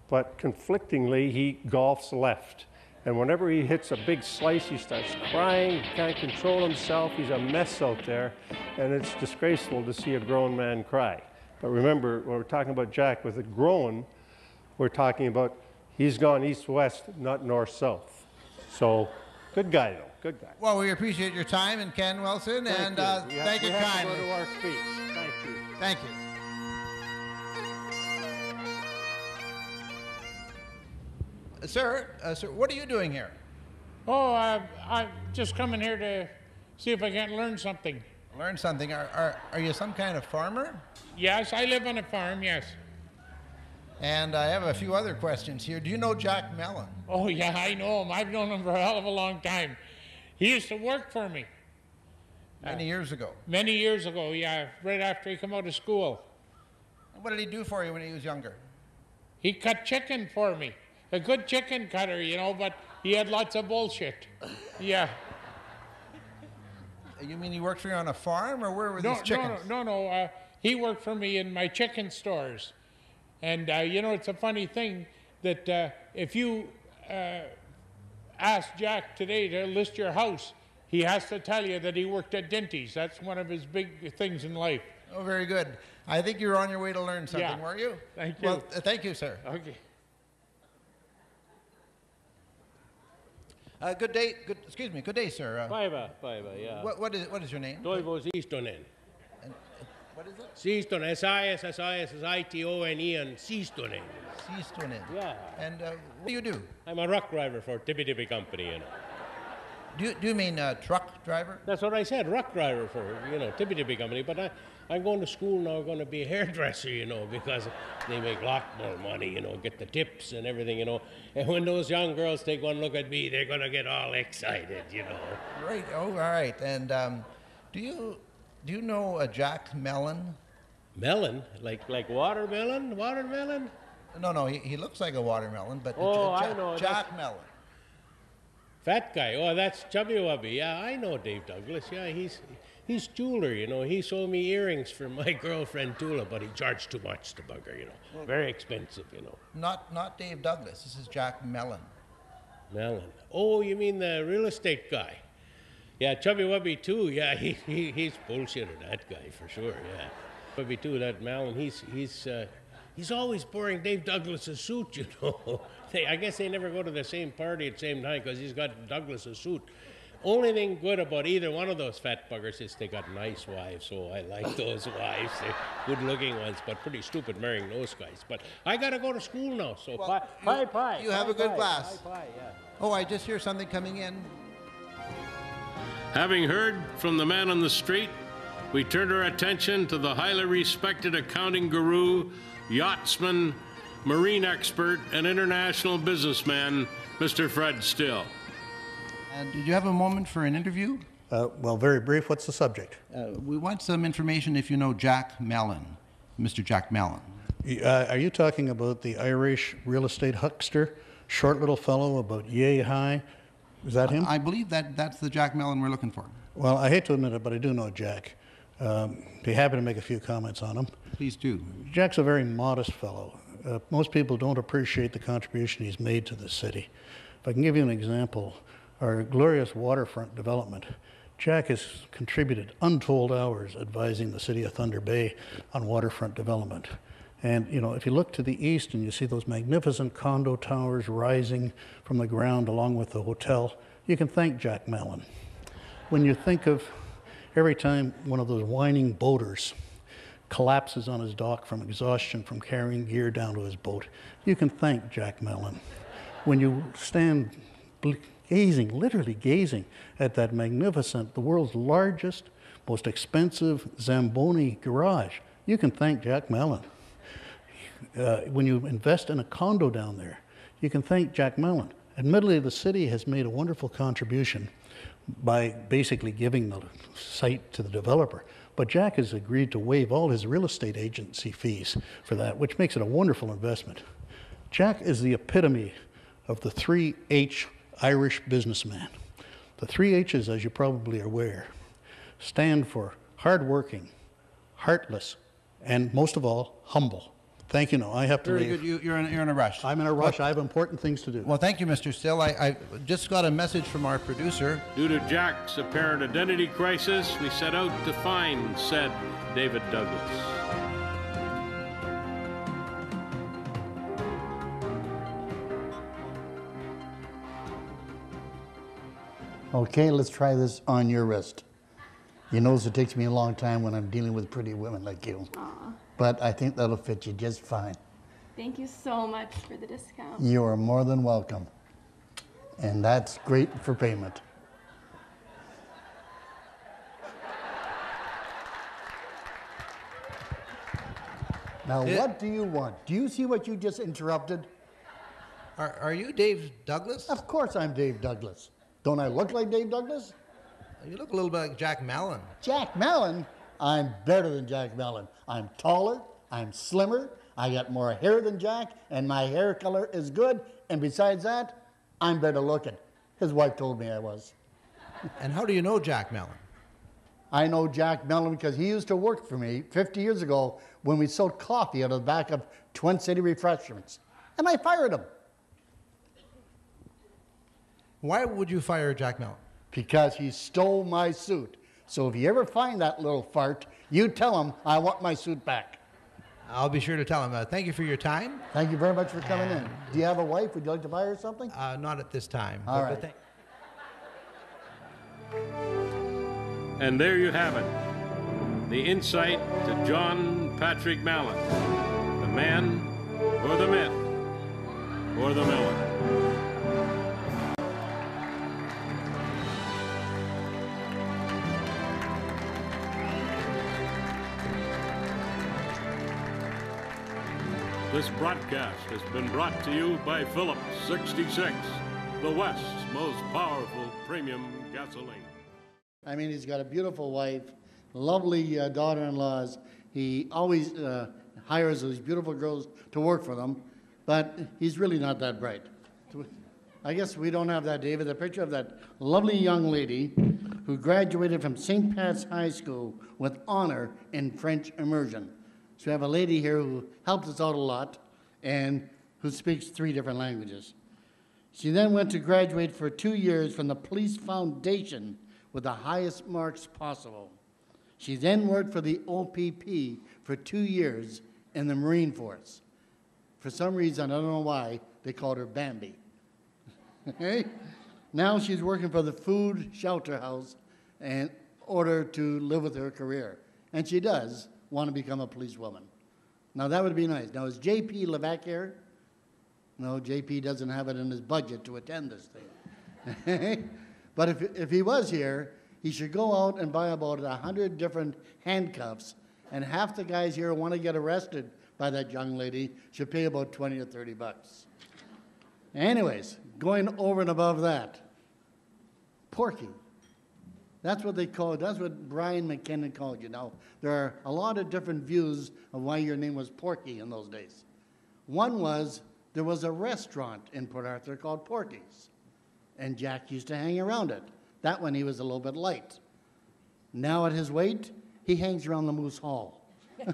but conflictingly he golfs left. And whenever he hits a big slice, he starts crying, he can't control himself, he's a mess out there, and it's disgraceful to see a grown man cry. But remember, when we're talking about Jack with a grown, we're talking about he's gone east west, not north south. So, good guy though, good guy. Well, we appreciate your time, and Ken Wilson, Thank and you. uh, We have- thank you have to go to our speech. Thank you. Thank you. Uh, Sir, uh, sir, what are you doing here? Oh, uh, I'm just coming here to see if I can learn something. Learn something. Are, are, are you some kind of farmer? Yes, I live on a farm, yes. And I have a few other questions here. Do you know Jack Mellon? Oh, yeah, I know him. I've known him for a hell of a long time. He used to work for me Many years ago. many years ago, yeah, right after he came out of school. What did he do for you when he was younger? He cut chicken for me. A good chicken cutter, you know, but he had lots of bullshit. Yeah. You mean he worked for you on a farm, or where were No, these chickens? no, no, no, no. Uh, he worked for me in my chicken stores. And, uh, you know, it's a funny thing that uh, if you uh, ask Jack today to list your house, he has to tell you that he worked at Dinty's. That's one of his big things in life. Oh, very good. I think you were on your way to learn something, Yeah. were you? Thank you. Well, uh, thank you, sir. Okay. Uh, good day. Good, excuse me. Good day, sir. Uh, Päivä, päivä, yeah. what, what, is, what is your name? Toivo Siistonen. What is it? Siistonen, S-I-S-S-I-S-I-T-O-N-E-N, Siistonen. Siistonen. Yeah. And uh, what do you do? I'm a rock driver for Tippy Tippy Company, you know. Do you, do you mean uh, truck driver? That's what I said, rock driver for, you know, Tippy Tippy Company. But I, I'm going to school now, going to be a hairdresser, you know, because they make a lot more money, you know, get the tips and everything, you know. And when those young girls take one look at me, they're going to get all excited, you know. Right. Oh, all right. And um, do you do you know uh, Jack Mellon? Melon? Like like watermelon? Watermelon? No, no. He, he looks like a watermelon, but Oh, J- I Jack, know, Jack Mellon. Fat guy. Oh, that's Chubby Wubby. Yeah, I know Dave Douglas. Yeah, he's he's jeweler. You know, he sold me earrings for my girlfriend Tula, but he charged too much. The bugger, you know, very expensive. You know. Not, not Dave Douglas. This is Jack Mellon. Mellon. Oh, you mean the real estate guy? Yeah, Chubby Wubby too. Yeah, he, he he's bullshitted that guy for sure. Yeah, Wubby too. That Malin. He's he's uh, he's always pouring Dave Douglas's suit. You know, they, I guess they never go to the same party at the same time because he's got Douglas's suit. Only thing good about either one of those fat buggers is they got nice wives, so I like those wives. They're good-looking ones, but pretty stupid marrying those guys. But I gotta go to school now, so bye, bye, bye. You have bye, a good bye, class. Bye, bye, yeah. Oh, I just hear something coming in. Having heard from the man on the street, we turned our attention to the highly respected accounting guru, yachtsman, marine expert, and international businessman, Mr. Fred Still. And did you have a moment for an interview? Uh, well, very brief. What's the subject? Uh, we want some information if you know Jack Mellon, Mr. Jack Mellon. Uh, are you talking about the Irish real estate huckster, short little fellow about yay high? Is that him? I believe that that's the Jack Mellon we're looking for. Well, I hate to admit it, but I do know Jack. Um, be happy to make a few comments on him. Please do. Jack's a very modest fellow. Uh, most people don't appreciate the contribution he's made to the city. If I can give you an example, our glorious waterfront development, Jack has contributed untold hours advising the city of Thunder Bay on waterfront development. And you know, if you look to the east and you see those magnificent condo towers rising from the ground along with the hotel, you can thank Jack Mellon. When you think of every time one of those whining boaters collapses on his dock from exhaustion from carrying gear down to his boat, you can thank Jack Mellon. When you stand gazing, literally gazing at that magnificent, the world's largest, most expensive Zamboni garage, you can thank Jack Mellon. Uh, when you invest in a condo down there, you can thank Jack Mellon. Admittedly, the city has made a wonderful contribution by basically giving the site to the developer. But Jack has agreed to waive all his real estate agency fees for that, which makes it a wonderful investment. Jack is the epitome of the three H Irish businessman. The three H's, as you probably are aware, stand for hardworking, heartless, and most of all, humble. Thank you. No, I have to Very leave. good. You, you're, in, you're in a rush. I'm in a rush. I have important things to do. Well, thank you, Mr. Still. I, I just got a message from our producer. Due to Jack's apparent identity crisis, we set out to find said David Douglas. Okay, let's try this on your wrist. You notice it takes me a long time when I'm dealing with pretty women like you. Aw, But I think that'll fit you just fine. thank you so much for the discount. You are more than welcome. And that's great for payment. Now, Yeah. what do you want? Do you see what you just interrupted? Are, are you Dave Douglas? Of course I'm Dave Douglas. Don't I look like Dave Douglas? You look a little bit like Jack Mellon. Jack Mellon? I'm better than Jack Mellon. I'm taller, I'm slimmer, I got more hair than Jack, and my hair color is good. And besides that, I'm better looking. His wife told me I was. And how do you know Jack Mellon? I know Jack Mellon because he used to work for me 50 years ago when we sold coffee out of the back of Twin City Refreshments. And I fired him. Why would you fire Jack Mellon? Because he stole my suit. So if you ever find that little fart, you tell him I want my suit back. I'll be sure to tell him. Uh, thank you for your time. Thank you very much for coming in. Do you have a wife? Would you like to buy her something? Uh, not at this time. All but- right. but thank- And there you have it the insight to John Patrick Mallon, the man or the myth or the melon. This broadcast has been brought to you by Phillips 66, the West's most powerful premium gasoline. I mean, he's got a beautiful wife, lovely uh, daughter-in-laws. He always uh, hires these beautiful girls to work for them, but he's really not that bright. I guess we don't have that, David. The picture of that lovely young lady who graduated from St. Pat's High School with honor in French immersion. So we have a lady here who helped us out a lot and who speaks three different languages. She then went to graduate for two years from the Police Foundation with the highest marks possible. She then worked for the OPP for two years in the Marine Force. For some reason, I don't know why, they called her Bambi. Now she's working for the Food Shelter House in order to live with her career. And she does want to become a policewoman. Now that would be nice. Now is JP Levesque here? No, JP doesn't have it in his budget to attend this thing. but if, if he was here, he should go out and buy about 100 different handcuffs, and half the guys here who want to get arrested by that young lady should pay about 20 or 30 bucks. Anyways, going over and above that, Porky. That's what they call. That's what Brian McKinnon called you. Now, there are a lot of different views of why your name was Porky in those days. One was there was a restaurant in Port Arthur called Porky's, and Jack used to hang around it. That one he was a little bit light. Now at his weight, he hangs around the Moose Hall.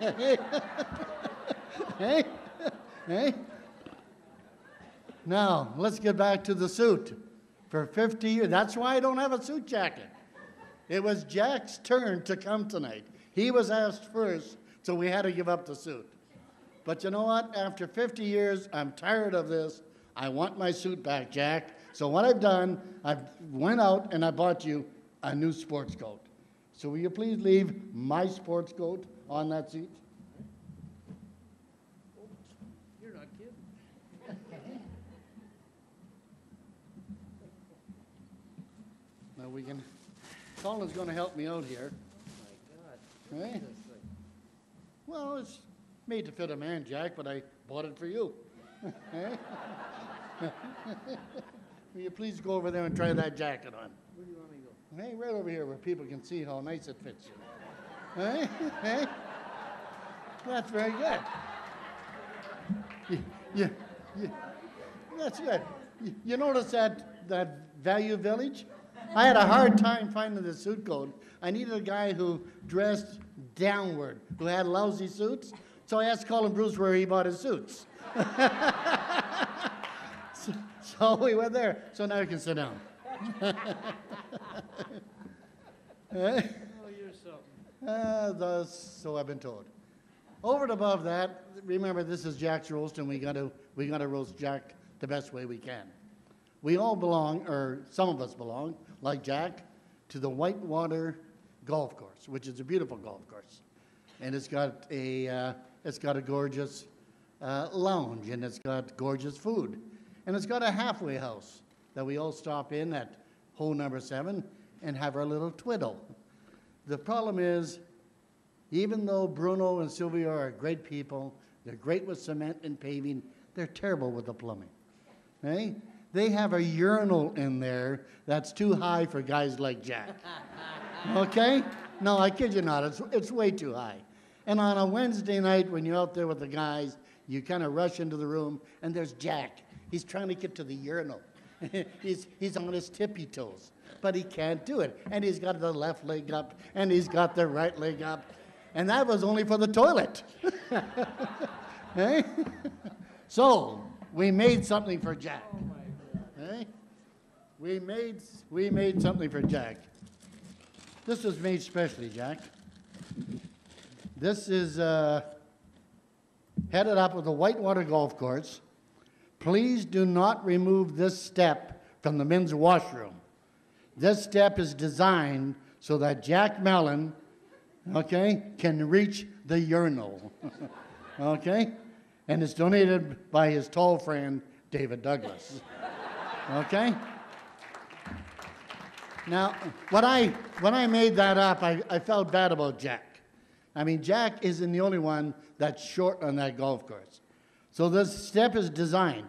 hey? hey? Hey? Now, let's get back to the suit. For 50 years, that's why I don't have a suit jacket. It was Jack's turn to come tonight. He was asked first, so we had to give up the suit. But you know what? After 50 years, I'm tired of this. I want my suit back, Jack. So what I've done, I went out and I bought you a new sports coat. So will you please leave my sports coat on that seat? You're not kidding. Now we can. Colin's going to help me out here. my Right? Well, it's made to fit a man, Jack, but I bought it for you. Eh? Will you please go over there and try that jacket on? Where do you want me to go? Hey, right over here where people can see how nice it fits you. Hey? Hey? That's very good. Yeah, you, you, that's good. You, you notice that, that Value Village? I had a hard time finding the suit coat. I needed a guy who dressed downward, who had lousy suits. So I asked Colin Bruce where he bought his suits. so, so we went there. So now you can sit down. Eh? Uh, thus, so I've been told. Over and above that, remember this is Jack's roast, and we got to we got to roast Jack the best way we can. We all belong, or some of us belong, like Jack, to the Whitewater Golf Course, which is a beautiful golf course, and it's got a uh, it's got a gorgeous uh, lounge, and it's got gorgeous food, and it's got a halfway house that we all stop in at hole number seven and have our little twiddle. The problem is, even though Bruno and Sylvia are great people, they're great with cement and paving, they're terrible with the plumbing. Okay? They have a urinal in there that's too high for guys like Jack. Okay? No, I kid you not. It's, it's way too high. And on a Wednesday night, when you're out there with the guys, you kind of rush into the room, and there's Jack. He's trying to get to the urinal. he's, he's on his tippy toes, but he can't do it. And he's got the left leg up, and he's got the right leg up. And that was only for the toilet. hey? Eh? so, we made something for Jack. Oh We made, we made something for Jack. This was made specially, Jack. This is uh, headed up with the Whitewater Golf Course. Please do not remove this step from the men's washroom. This step is designed so that Jack Mallon, okay, can reach the urinal. okay? And it's donated by his tall friend, David Douglas. Okay? Now, when I, when I made that up, I, I felt bad about Jack. I mean, Jack isn't the only one that's short on that golf course. So this step is designed,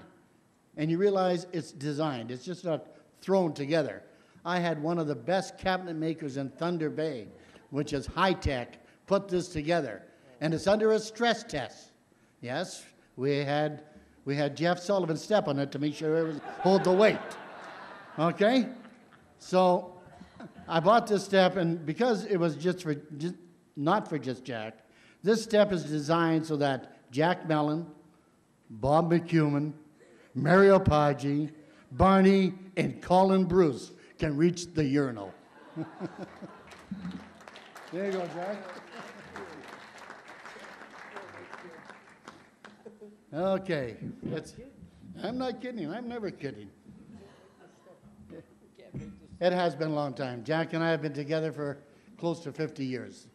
and you realize it's designed. It's just not thrown together. I had one of the best cabinet makers in Thunder Bay, which is high tech, put this together, and it's under a stress test. Yes, we had we had Jeff Sullivan step on it to make sure it was hold the weight. Okay? So I bought this step, and because it was just for just, not for just Jack, this step is designed so that Jack Mallon, Bob McCuman, Mario Paggi, Barney, and Colin Bruce can reach the urinal. there you go, Jack. Okay, I'm not kidding. I'm never kidding. It has been a long time. Jack and I have been together for close to 50 years.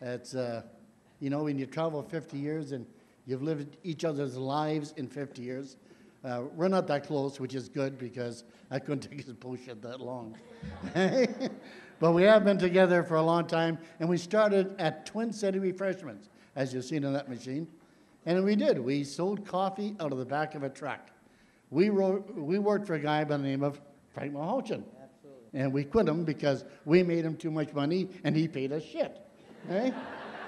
It's, uh, you know, when you travel 50 years and you've lived each other's lives in 50 years, uh, we're not that close, which is good because I couldn't take his bullshit that long. but we have been together for a long time, and we started at Twin City Refreshments, as you've seen on that machine. And we did. We sold coffee out of the back of a truck. We, wrote, we worked for a guy by the name of Frank Mahochin. And we quit him because we made him too much money and he paid us shit. Eh?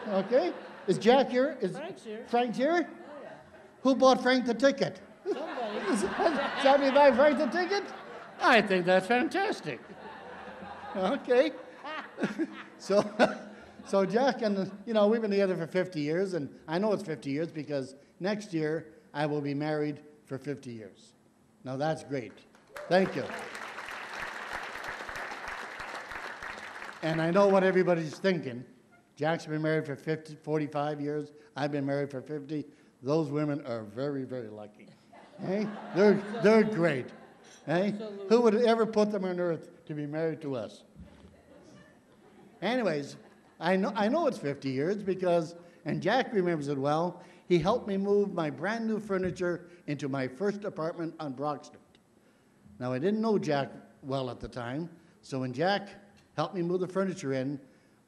Okay? Is Jack here? Is Frank's here. Frank's here? Who bought Frank the ticket? Somebody. Somebody buy Frank the ticket? I think that's fantastic. Okay. so, so Jack and you know we've been together for 50 years, and I know it's 50 years because next year I will be married for 50 years. Now that's great. Thank you. And I know what everybody's thinking. Jack's been married for 50, 45 years. I've been married for 50. Those women are very, very lucky. Hey? They're, they're great. Hey? Who would ever put them on earth to be married to us? Anyways, I know, I know it's 50 years because, and Jack remembers it well, he helped me move my brand new furniture into my first apartment on Brock Street. Now, I didn't know Jack well at the time, so when Jack helped me move the furniture in,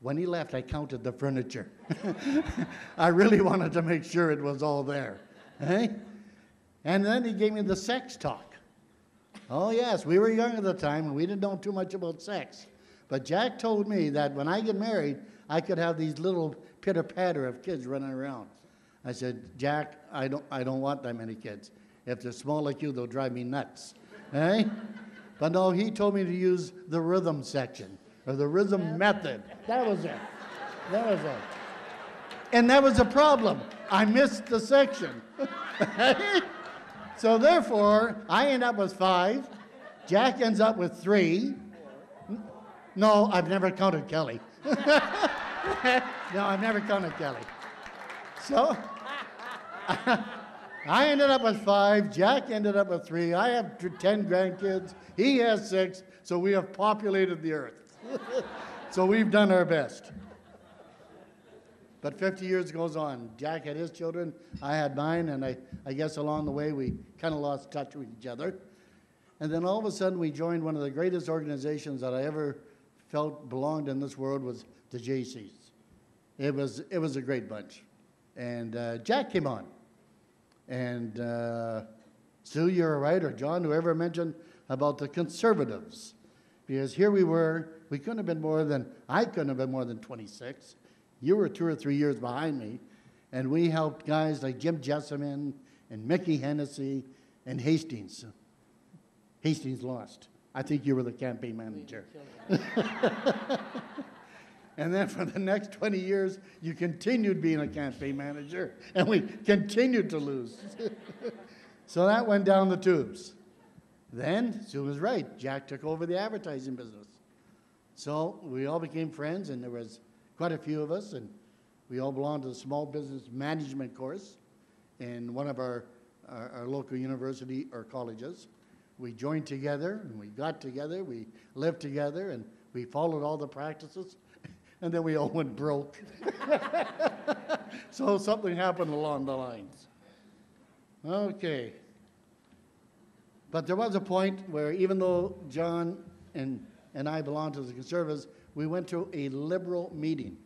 when he left, I counted the furniture. I really wanted to make sure it was all there. Eh? And then he gave me the sex talk. Oh, yes, we were young at the time and we didn't know too much about sex. But Jack told me that when I get married, I could have these little pitter patter of kids running around. I said, Jack, I don't, I don't want that many kids. If they're small like you, they'll drive me nuts. Eh? But no, he told me to use the rhythm section or the rhythm method. That was it. That was it. And that was a problem. I missed the section. so therefore, I end up with five. Jack ends up with three. No, I've never counted Kelly. no, I've never counted Kelly. So I ended up with five. Jack ended up with three. I have 10 grandkids. He has six. So we have populated the earth. so we've done our best. But 50 years goes on. Jack had his children, I had mine, and I, I guess along the way we kind of lost touch with each other. And then all of a sudden we joined one of the greatest organizations that I ever felt belonged in this world was the JCs. It was, it was a great bunch. And uh, Jack came on. And uh, Sue, you're right, or John, whoever mentioned about the conservatives. Because here we were, we couldn't have been more than, I couldn't have been more than 26. You were two or three years behind me. And we helped guys like Jim Jessamine and Mickey Hennessy and Hastings. Hastings lost. I think you were the campaign manager. and then for the next 20 years, you continued being a campaign manager, and we continued to lose. so that went down the tubes. Then, Sue was right. Jack took over the advertising business. So we all became friends, and there was quite a few of us, and we all belonged to the small business management course in one of our, our, our local university or colleges. We joined together, and we got together, we lived together, and we followed all the practices, and then we all went broke. so something happened along the lines. Okay. But there was a point where even though John and, and I belonged to the Conservatives, we went to a liberal meeting.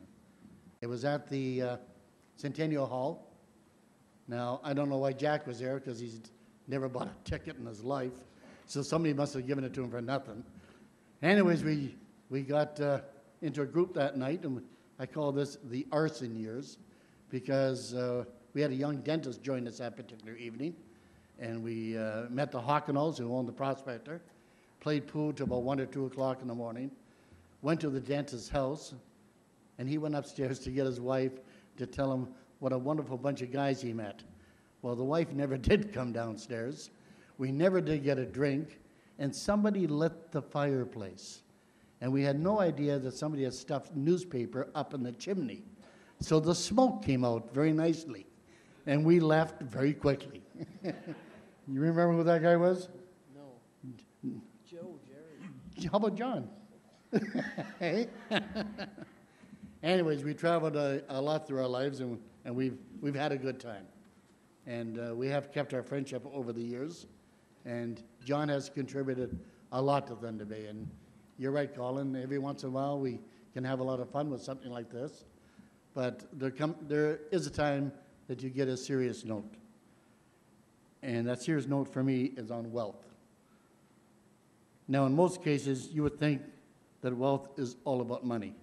It was at the uh, Centennial Hall. Now, I don't know why Jack was there because he's never bought a ticket in his life. So somebody must have given it to him for nothing. Anyways, we, we got uh, into a group that night, and I call this the arson years because uh, we had a young dentist join us that particular evening. And we uh, met the Hawkenalls, who owned the Prospector, played pool till about 1 or 2 o'clock in the morning, went to the dentist's house, and he went upstairs to get his wife to tell him what a wonderful bunch of guys he met. Well, the wife never did come downstairs. We never did get a drink, and somebody lit the fireplace. And we had no idea that somebody had stuffed newspaper up in the chimney. So the smoke came out very nicely, and we left very quickly. you remember who that guy was? How about John? Hey? Anyways, we traveled a, a lot through our lives, and, and we've, we've had a good time. And uh, we have kept our friendship over the years. And John has contributed a lot to Thunder Bay. And you're right, Colin, every once in a while we can have a lot of fun with something like this. But there, come, there is a time that you get a serious note. And that serious note for me is on wealth. Now, in most cases, you would think that wealth is all about money.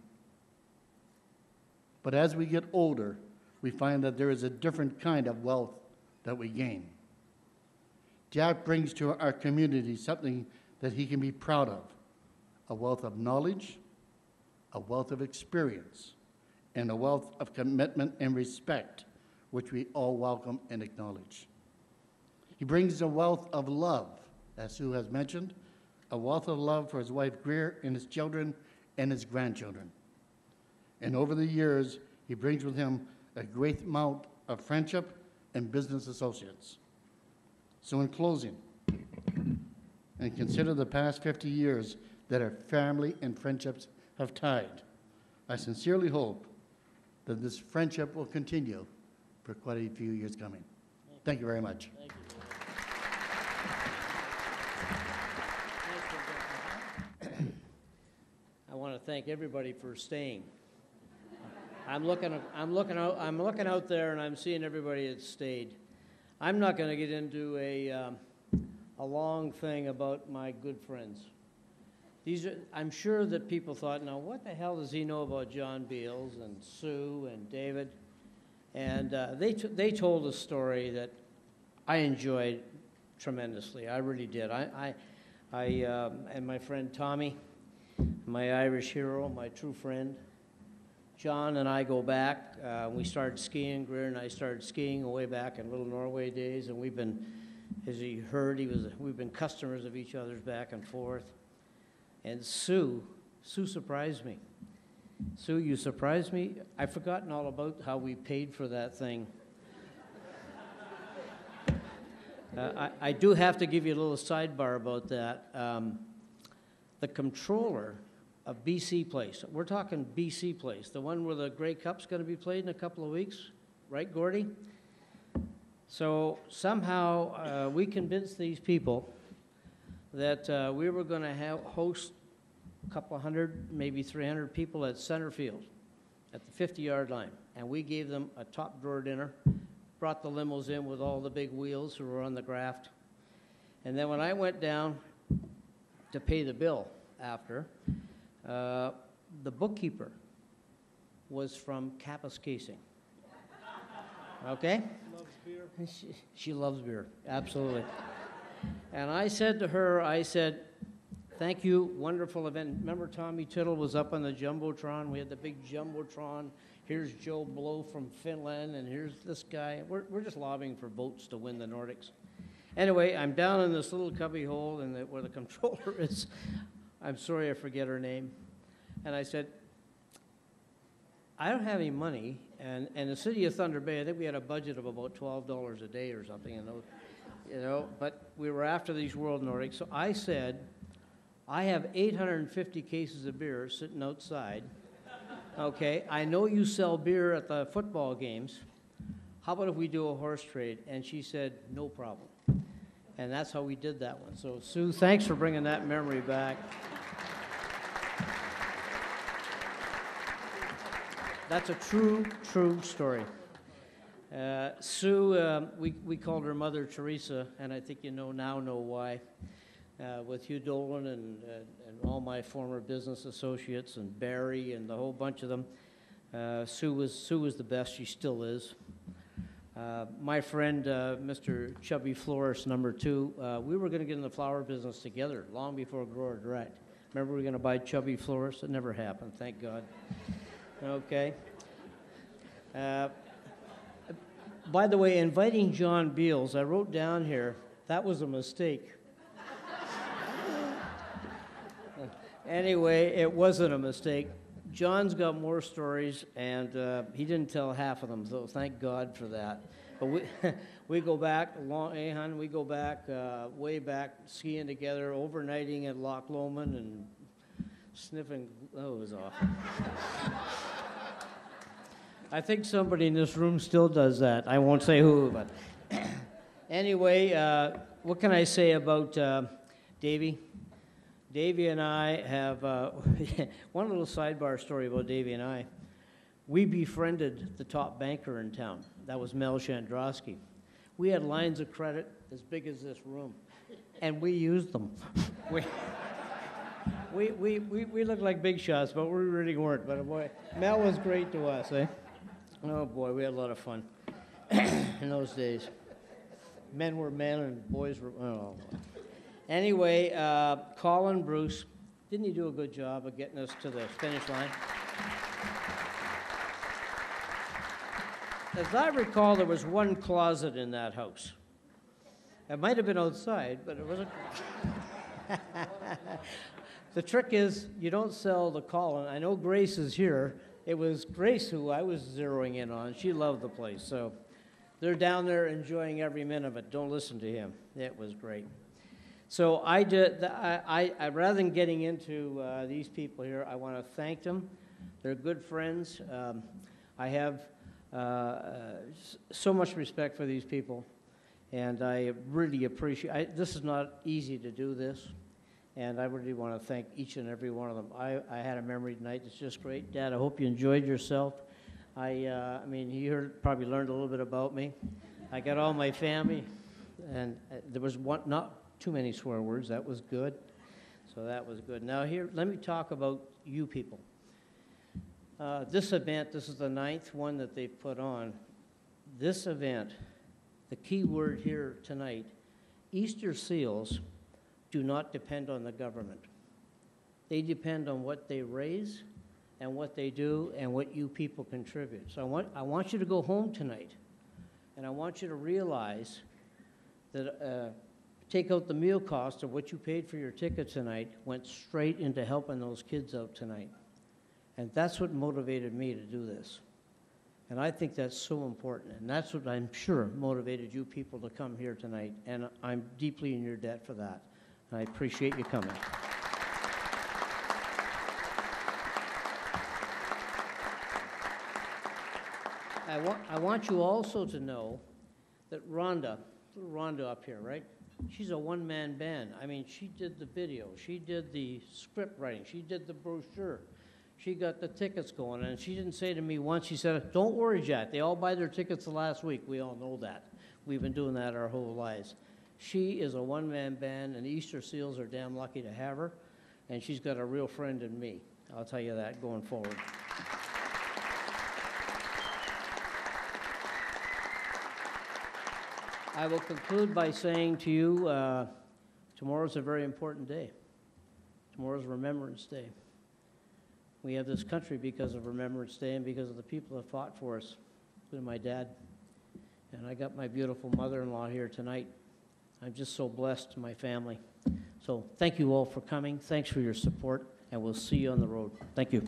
But as we get older, we find that there is a different kind of wealth that we gain. Jack brings to our community something that he can be proud of a wealth of knowledge, a wealth of experience, and a wealth of commitment and respect, which we all welcome and acknowledge. He brings a wealth of love, as Sue has mentioned, a wealth of love for his wife Greer and his children and his grandchildren. And over the years, he brings with him a great amount of friendship and business associates. So, in closing, and consider the past 50 years that our family and friendships have tied, I sincerely hope that this friendship will continue for quite a few years coming. Thank you very much. I want thank everybody for staying. I'm looking, I'm looking out, I'm looking out there and I'm seeing everybody that stayed. I'm not going to get into a, um, a long thing about my good friends. These are, I'm sure that people thought, now what the hell does he know about John Beals and Sue and David? And uh, they, t- they told a story that I enjoyed tremendously. I really did. I, I, I um, and my friend Tommy, my Irish hero, my true friend. John and I go back. Uh, we started skiing. Greer and I started skiing way back in Little Norway days, and we've been, as he heard, he was. We've been customers of each other's back and forth. And Sue, Sue surprised me. Sue, you surprised me. I've forgotten all about how we paid for that thing. Uh, I, I do have to give you a little sidebar about that. Um, the controller of BC Place, we're talking BC Place, the one where the Grey Cup's going to be played in a couple of weeks, right, Gordy? So somehow uh, we convinced these people that uh, we were going to host a couple hundred, maybe 300 people at center field at the 50 yard line. And we gave them a top drawer dinner, brought the limos in with all the big wheels who were on the graft. And then when I went down to pay the bill after, uh, the bookkeeper was from Kapuskasing. Okay? Loves beer. She, she loves beer, absolutely. And I said to her, I said, thank you, wonderful event. Remember Tommy Tittle was up on the Jumbotron? We had the big Jumbotron. Here's Joe Blow from Finland, and here's this guy. We're, we're just lobbying for votes to win the Nordics. Anyway, I'm down in this little cubby hole in the, where the controller is. I'm sorry I forget her name. And I said, I don't have any money. And, and the city of Thunder Bay, I think we had a budget of about $12 a day or something. You know, you know, but we were after these World Nordics. So I said, I have 850 cases of beer sitting outside. Okay, I know you sell beer at the football games. How about if we do a horse trade? And she said, no problem. And that's how we did that one. So, Sue, thanks for bringing that memory back. That's a true, true story. Uh, Sue, um, we, we called her Mother Teresa, and I think you know now know why. Uh, with Hugh Dolan and, uh, and all my former business associates and Barry and the whole bunch of them, uh, Sue was Sue was the best. She still is. Uh, my friend, uh, Mr. Chubby Flores, number two, uh, we were going to get in the flower business together long before Grower Direct. Remember, we were going to buy Chubby Flores? It never happened, thank God. Okay. Uh, by the way, inviting John Beals, I wrote down here, that was a mistake. anyway, it wasn't a mistake. John's got more stories, and uh, he didn't tell half of them, so thank God for that. But we, we go back, long, hon, we go back, uh, way back, skiing together, overnighting at Loch Lomond, and sniffing, oh, it was awful. I think somebody in this room still does that. I won't say who, but anyway, uh, what can I say about uh, Davy? Davy and I have uh, one little sidebar story about Davy and I. We befriended the top banker in town. That was Mel Chandrosky. We had lines of credit as big as this room, and we used them. we, we, we, we, we looked like big shots, but we really weren't. But boy, Mel was great to us, eh? Oh boy, we had a lot of fun in those days. Men were men and boys were. Oh. Anyway, uh, Colin Bruce, didn't he do a good job of getting us to the finish line? As I recall, there was one closet in that house. It might have been outside, but it wasn't. the trick is, you don't sell the Colin. I know Grace is here. It was Grace who I was zeroing in on. She loved the place. So they're down there enjoying every minute of it. Don't listen to him. It was great. So I. I, I, rather than getting into uh, these people here, I want to thank them. They're good friends. Um, I have uh, uh, so much respect for these people, and I really appreciate. I, this is not easy to do this, and I really want to thank each and every one of them. I, I had a memory tonight that's just great, Dad. I hope you enjoyed yourself. I, uh, I mean, you heard, probably learned a little bit about me. I got all my family, and uh, there was one not too many swear words. That was good. So that was good. Now here, let me talk about you people. Uh, this event, this is the ninth one that they've put on. This event, the key word here tonight, Easter seals do not depend on the government. They depend on what they raise and what they do and what you people contribute. So I want, I want you to go home tonight and I want you to realize that uh, take out the meal cost of what you paid for your ticket tonight went straight into helping those kids out tonight. And that's what motivated me to do this. And I think that's so important. And that's what I'm sure motivated you people to come here tonight. And I'm deeply in your debt for that. And I appreciate you coming. I want, I want you also to know that Rhonda, Rhonda up here, right? She's a one-man band. I mean, she did the video, she did the script writing, she did the brochure, she got the tickets going, and she didn't say to me once, she said, don't worry, Jack, they all buy their tickets the last week. We all know that. We've been doing that our whole lives. She is a one-man band, and the Easter Seals are damn lucky to have her, and she's got a real friend in me. I'll tell you that going forward. I will conclude by saying to you, uh, tomorrow's a very important day. Tomorrow's Remembrance Day. We have this country because of Remembrance Day and because of the people that fought for us, including my dad. And I got my beautiful mother-in-law here tonight. I'm just so blessed to my family. So thank you all for coming. Thanks for your support, and we'll see you on the road. Thank you.